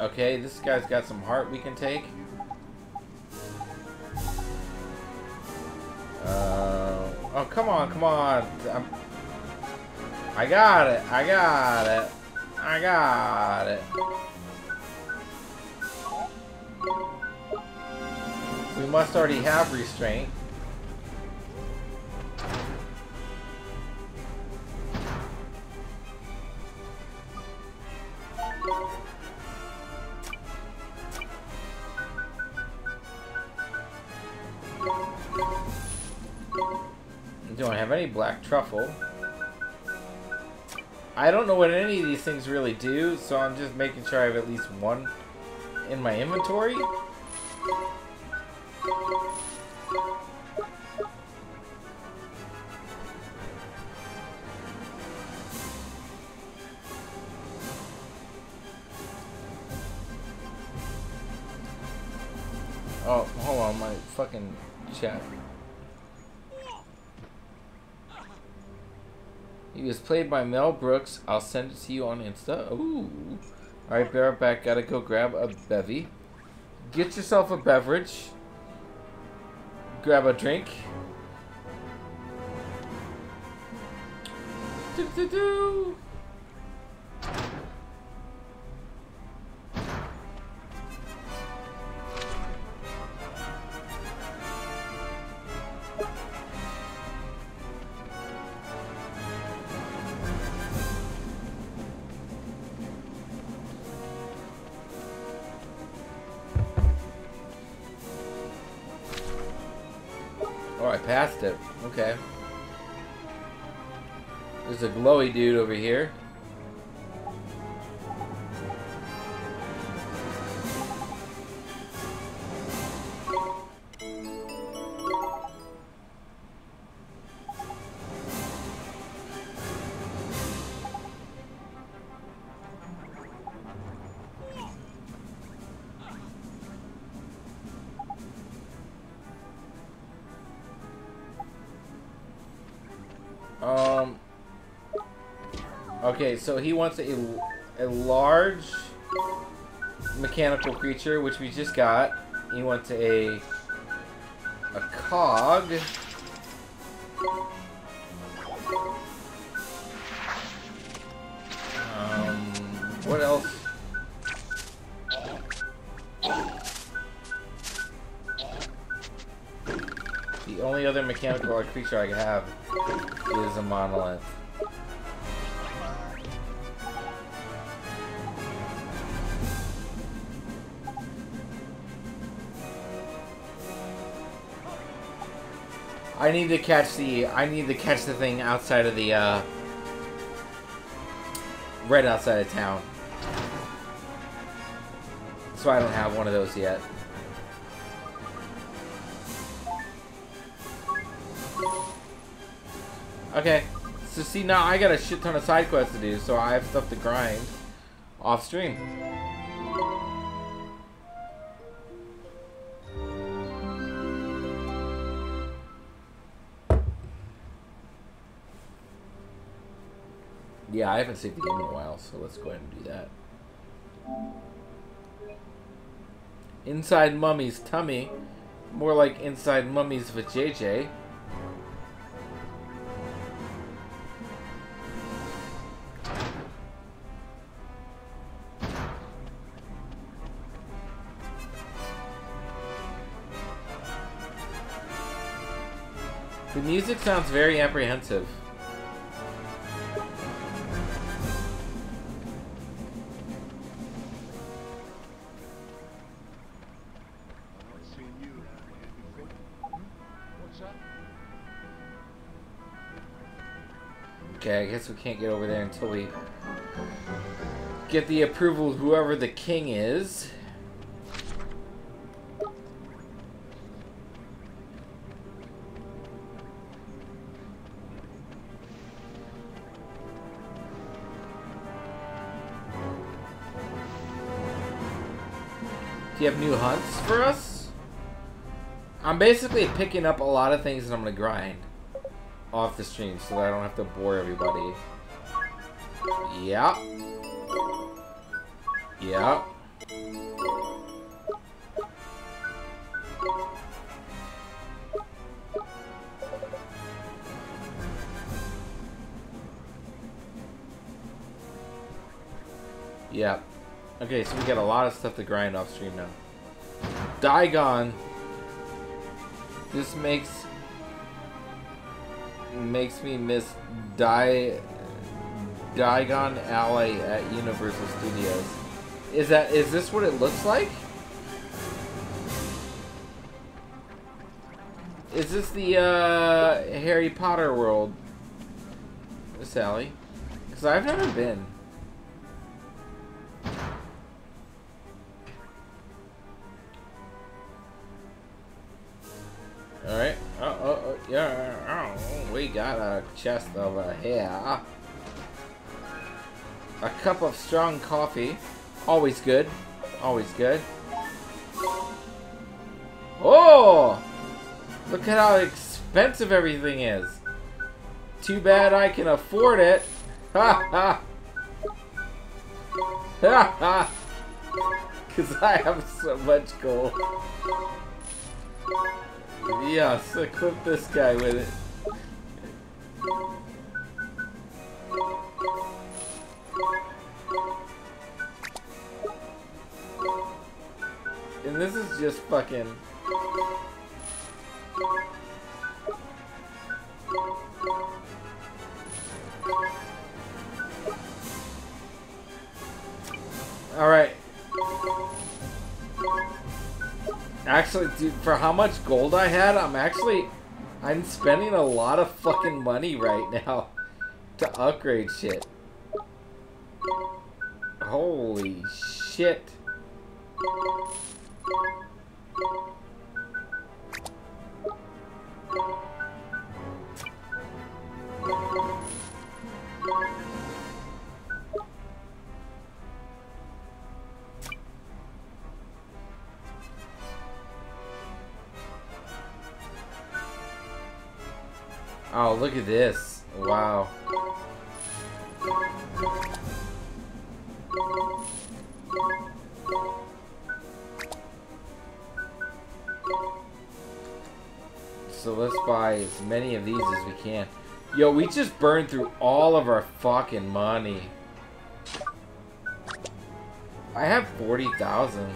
Okay, this guy's got some heart we can take. Come on. I'm... I got it. I got it. I got it. We must already have restraint. Truffle. I don't know what any of these things really do, so I'm just making sure I have at least one in my inventory. Oh, hold on, my fucking chat. He was played by Mel Brooks. I'll send it to you on Insta. Ooh. Alright, bear back. Gotta go grab a bevy. Get yourself a beverage. Grab a drink. Do, do, do. Okay, so he wants a, a large mechanical creature, which we just got. He wants a a cog. Um, what else? The only other mechanical creature I have is a monolith. I need to catch the I need to catch the thing outside of the uh right outside of town. So I don't have one of those yet. Okay. So see now I got a shit ton of side quests to do, so I have stuff to grind off stream. Yeah, I haven't saved the game in a while, so let's go ahead and do that. Inside Mummy's tummy. More like inside Mummy's vajayjay. The music sounds very apprehensive. I guess we can't get over there until we get the approval of whoever the king is. Do you have new hunts for us? I'm basically picking up a lot of things that I'm gonna grind off the stream so that I don't have to bore everybody. Yeah. Yeah. Yeah. Okay, so we got a lot of stuff to grind off stream now. Diagon! This makes makes me miss Di Diagon Alley at Universal Studios. Is that is this what it looks like? Is this the uh, Harry Potter world, Sally? Because I've never been. Chest over here. A cup of strong coffee. Always good. Always good. Oh! Look at how expensive everything is. Too bad I can afford it. Ha ha. Ha ha. Because I have so much gold. Yes, equip this guy with it. This is just fucking... Alright. Actually, dude, for how much gold I had, I'm actually... I'm spending a lot of fucking money right now to upgrade shit. Holy shit. Oh, look at this. Wow. So let's buy as many of these as we can. Yo, we just burned through all of our fucking money. I have 40,000.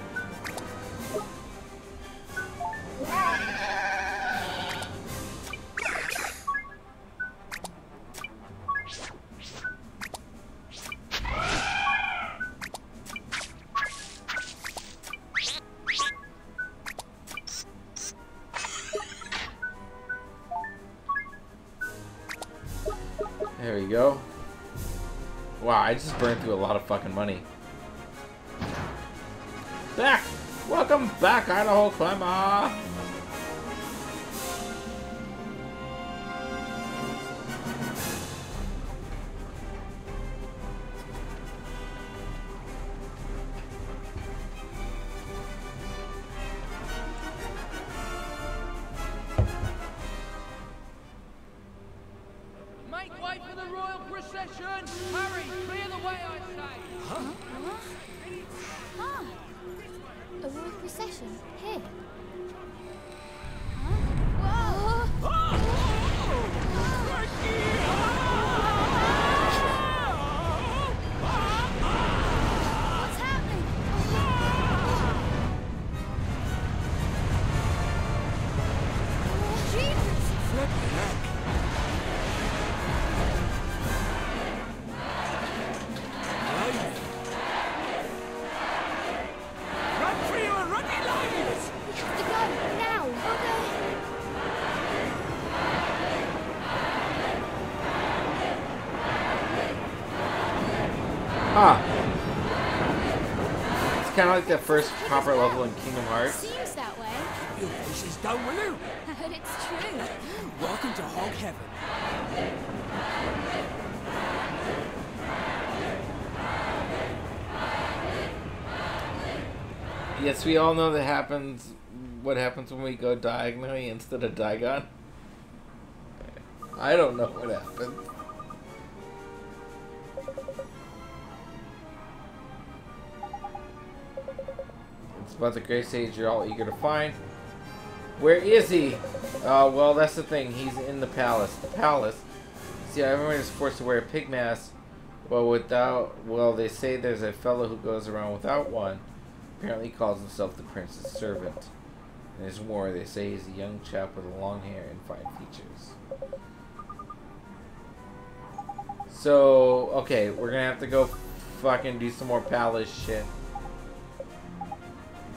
Go. Wow, I just burned through a lot of fucking money. Back! Welcome back, Idaho Clemmer! Kind of like the first proper level in Kingdom Hearts. Seems that way. Your voices down with you! But it's true. Welcome to Hog Heaven. Yes, we all know that happens. What happens when we go diagonally instead of Diagon? I don't know what happened. About the Gray Sage you're all eager to find. Where is he? Uh, well, that's the thing. He's in the palace. The palace. See, everyone is forced to wear a pig mask But without, well, they say there's a fellow who goes around without one. Apparently he calls himself the prince's servant. And there's more. They say he's a young chap with long hair and fine features. So, okay, we're gonna have to go fucking do some more palace shit.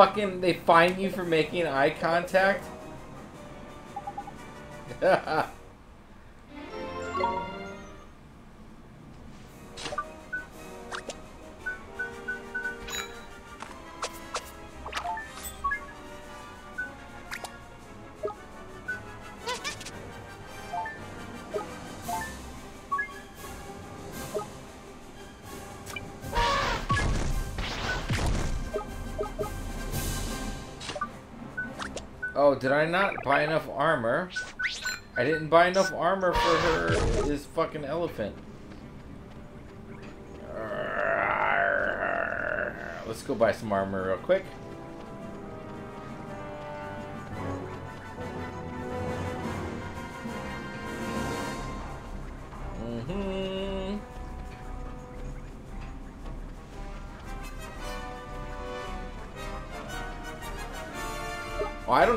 Fucking, they fine you for making eye contact? did I not buy enough armor? I didn't buy enough armor for her, this fucking elephant. Let's go buy some armor real quick.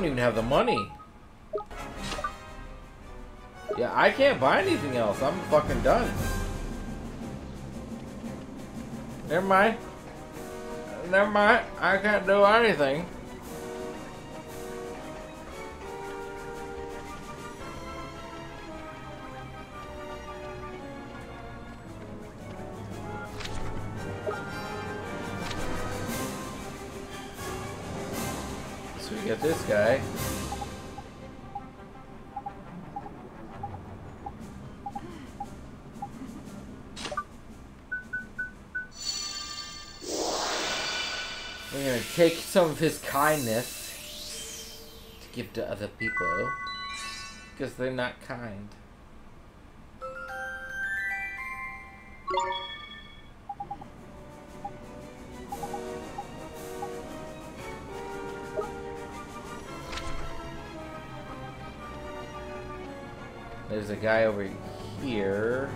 Don't even have the money. Yeah, I can't buy anything else. I'm fucking done. Never mind. Never mind. I can't do anything. Guy. We're gonna take some of his kindness to give to other people because they're not kind. There's a guy over here.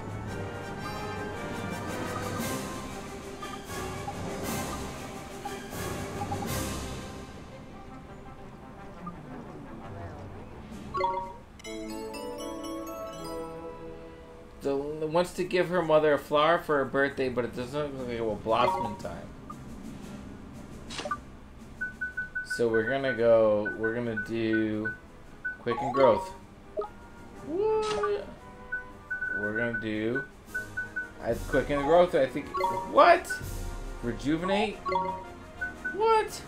So wants to give her mother a flower for her birthday, but it doesn't look like it will blossom in time. So we're gonna go. We're gonna do quicken growth. Do. I quicken the growth. I think. What? Rejuvenate. What?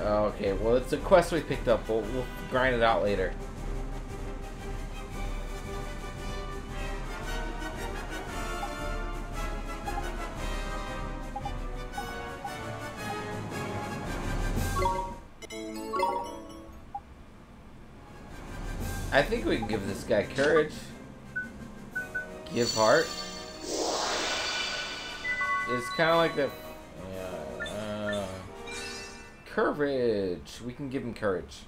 Okay, well, it's a quest we picked up. We'll, we'll grind it out later. Guy courage. Give heart. It's kind of like the... Yeah, uh, courage. We can give him courage.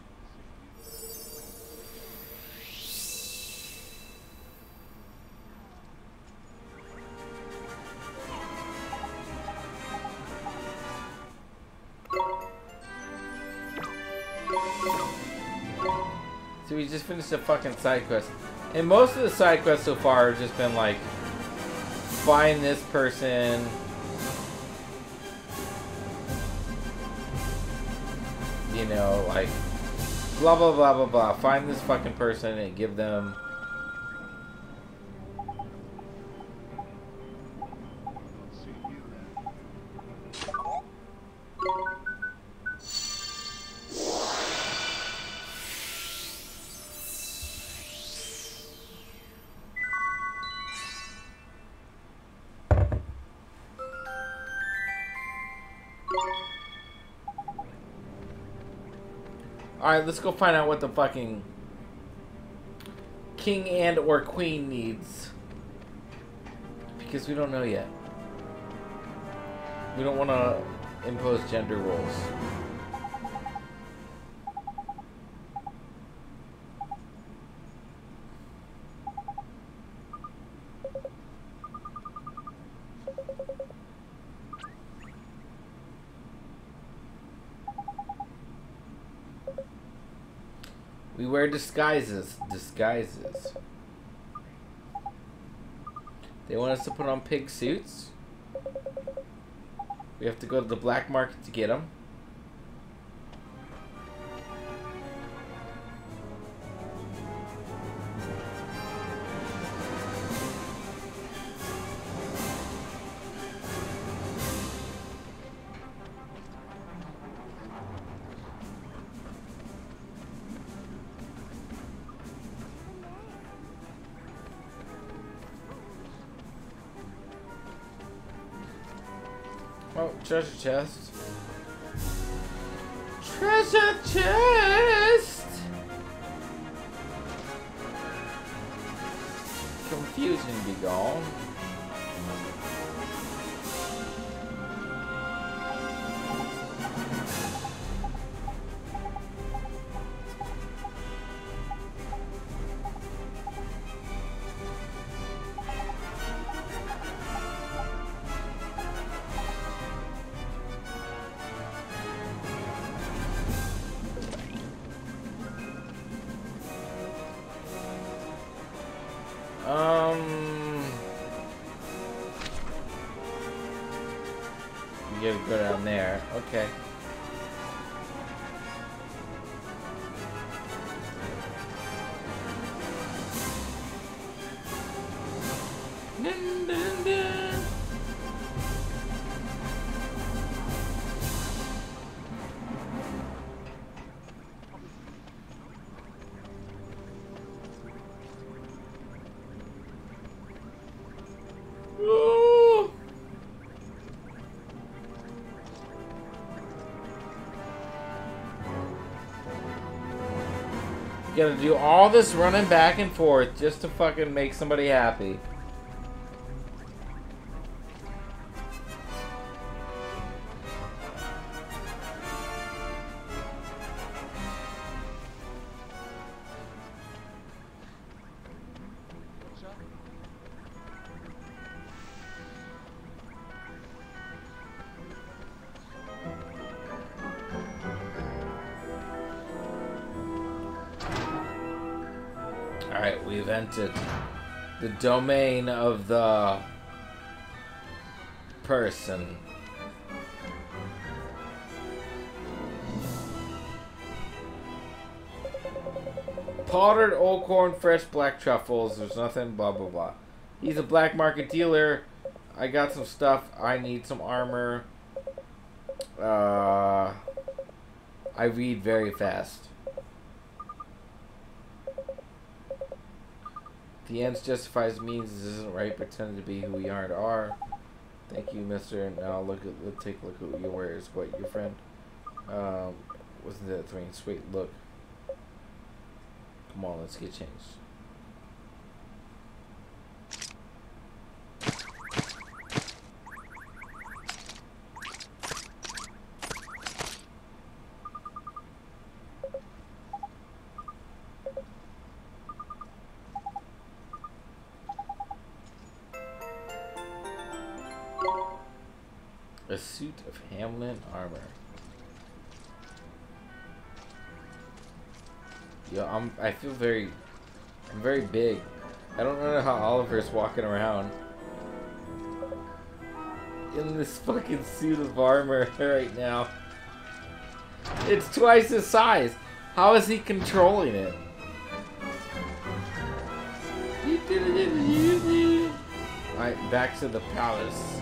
Just finished a fucking side quest. And most of the side quests so far have just been like, find this person. You know, like, blah, blah, blah, blah, blah. Find this fucking person and give them... Alright, let's go find out what the fucking king and or queen needs. Because we don't know yet. We don't want to impose gender roles. We wear disguises. Disguises. They want us to put on pig suits. We have to go to the black market to get them. Treasure chest. Gotta do all this running back and forth just to fucking make somebody happy. The domain of the person. Powdered old corn, fresh black truffles. There's nothing, blah, blah, blah. He's a black market dealer. I got some stuff. I need some armor. Uh, I read very fast. The ends justifies means. Isn't right. pretending to be who we aren't are. Thank you, Mister. Now look at let's take a look at who you wear. Is what your friend? Um, wasn't that three? Sweet look. Come on, let's get changed. Armor. Yo, I'm. I feel very. I'm very big. I don't know how Oliver's walking around in this fucking suit of armor right now. It's twice his size. How is he controlling it? Alright, back to the palace.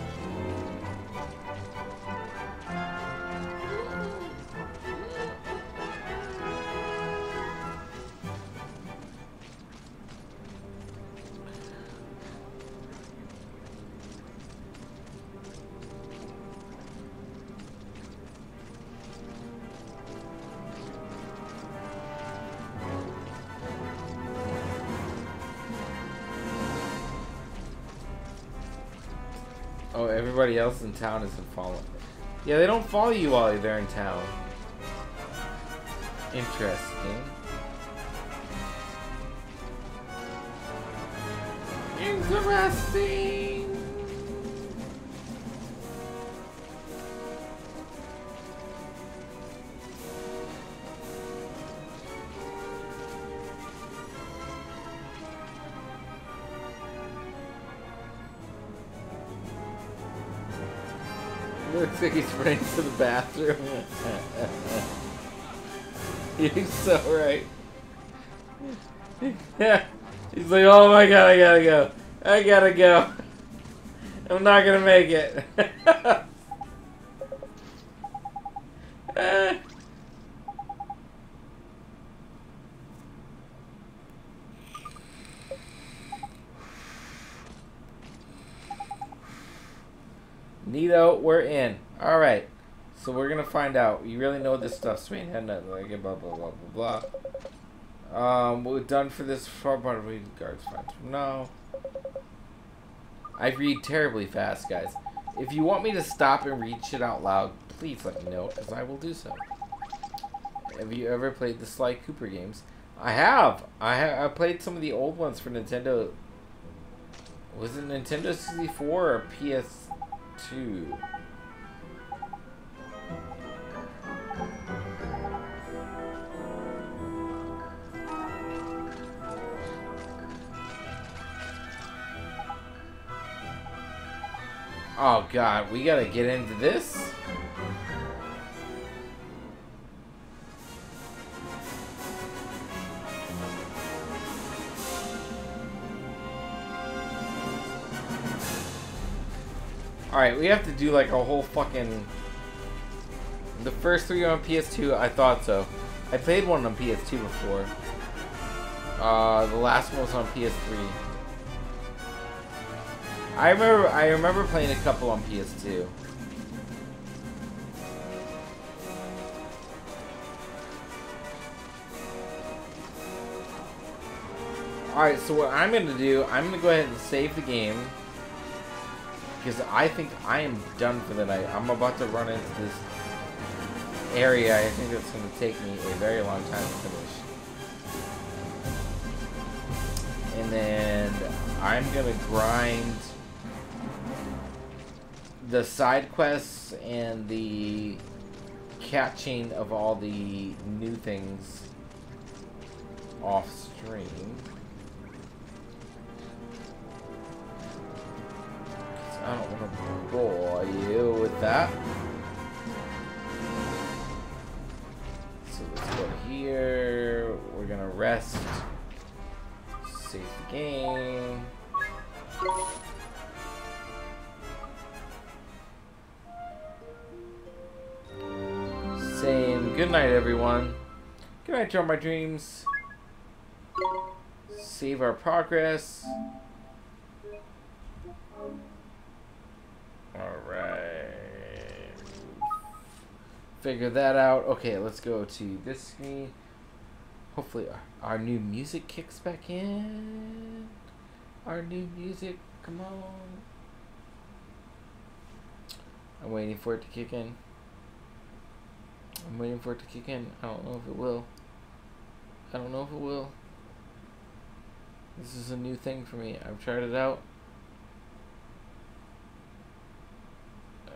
Else in town isn't following. Yeah, they don't follow you while they're in town. Interesting. Interesting. Looks like he's running to the bathroom. You're so right. Yeah. He's like, oh my god, I gotta go. I gotta go. I'm not gonna make it. Eh. Neato, we're in. Alright. So we're gonna find out. You really know this stuff, Swaine. Had nothing like blah blah blah blah blah. Um, we're done for this far part read guards fine. No. I read terribly fast, guys. If you want me to stop and read shit out loud, please let me know, because I will do so. Have you ever played the Sly Cooper games? I have. I have. I played some of the old ones for Nintendo. Was it Nintendo 64 or PS2? God, we gotta get into this? Alright, we have to do like a whole fucking... The first three on PS2, I thought so. I played one on PS2 before. Uh, the last one was on PS3. I remember I remember playing a couple on PS2. Alright, so what I'm going to do, I'm going to go ahead and save the game. Because I think I am done for the night. I'm about to run into this area. I think it's going to take me a very long time to finish. And then I'm going to grind the side quests and the catching of all the new things off stream. I don't want to bore you with that. So let's go here. We're gonna rest. Save the game. Saying good night, everyone. Good night, Joe, my dreams. Save our progress. Alright. Figure that out. Okay, let's go to this screen. Hopefully our, our new music kicks back in. Our new music, come on. I'm waiting for it to kick in. I'm waiting for it to kick in. I don't know if it will. I don't know if it will. This is a new thing for me. I've tried it out. Um,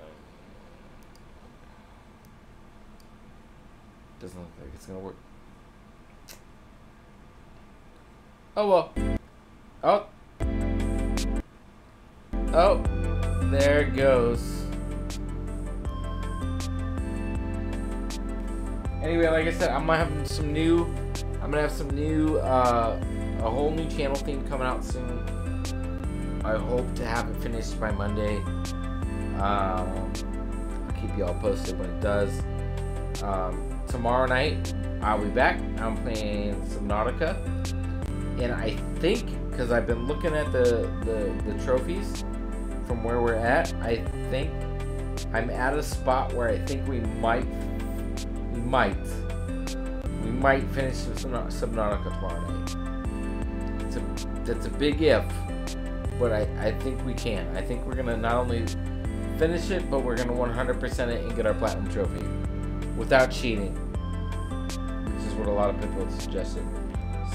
doesn't look like it's gonna work. Oh well. Oh. Oh. There it goes. Anyway, like I said, I'm gonna have some new. I'm gonna have some new, uh, a whole new channel theme coming out soon. I hope to have it finished by Monday. Um, I'll keep you all posted when it does. Um, tomorrow night, I'll be back. I'm playing Subnautica, and I think because I've been looking at the, the the trophies from where we're at, I think I'm at a spot where I think we might we might we might finish Subnautica tomorrow night. It's a that's a big if, but I I think we can. I think we're gonna not only finish it, but we're gonna 100% it and get our platinum trophy without cheating. Which is what a lot of people have suggested.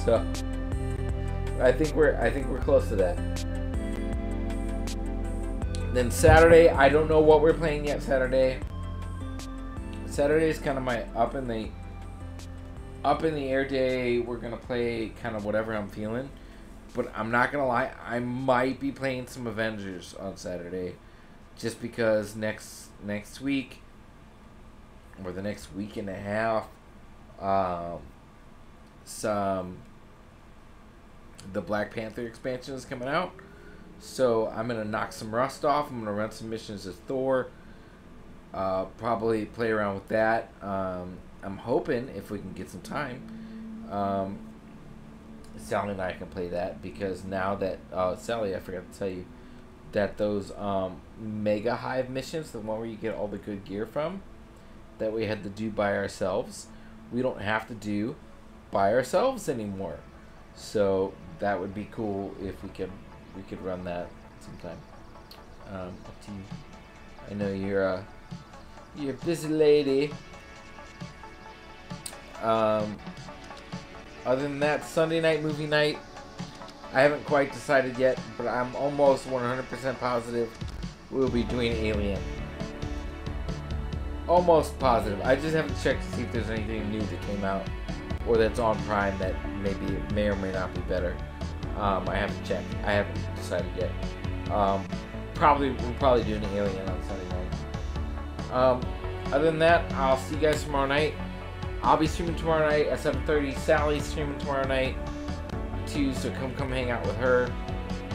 So I think we're I think we're close to that. Then Saturday, I don't know what we're playing yet. Saturday. Saturday is kind of my up in the up in the air day. We're gonna play kind of whatever I'm feeling, but I'm not gonna lie. I might be playing some Avengers on Saturday, just because next next week or the next week and a half, um, some the Black Panther expansion is coming out. So I'm gonna knock some rust off. I'm gonna run some missions as Thor. Uh, probably play around with that. Um, I'm hoping if we can get some time, um, Sally and I can play that because now that uh, Sally, I forgot to tell you that those um, Mega Hive missions, the one where you get all the good gear from, that we had to do by ourselves, we don't have to do by ourselves anymore. So that would be cool if we could we could run that sometime. Um, up to you. I know you're a you're a busy lady. Um, other than that, Sunday night movie night. I haven't quite decided yet, but I'm almost 100% positive we'll be doing Alien. Almost positive. I just haven't checked to see if there's anything new that came out or that's on Prime that maybe may or may not be better. Um, I haven't checked. I haven't decided yet. Um, probably we're probably doing Alien on Sunday night. Um, other than that, I'll see you guys tomorrow night. I'll be streaming tomorrow night at 7:30. Sally's streaming tomorrow night too, so come come hang out with her.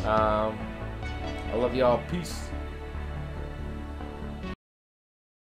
Um, I love y'all. Peace.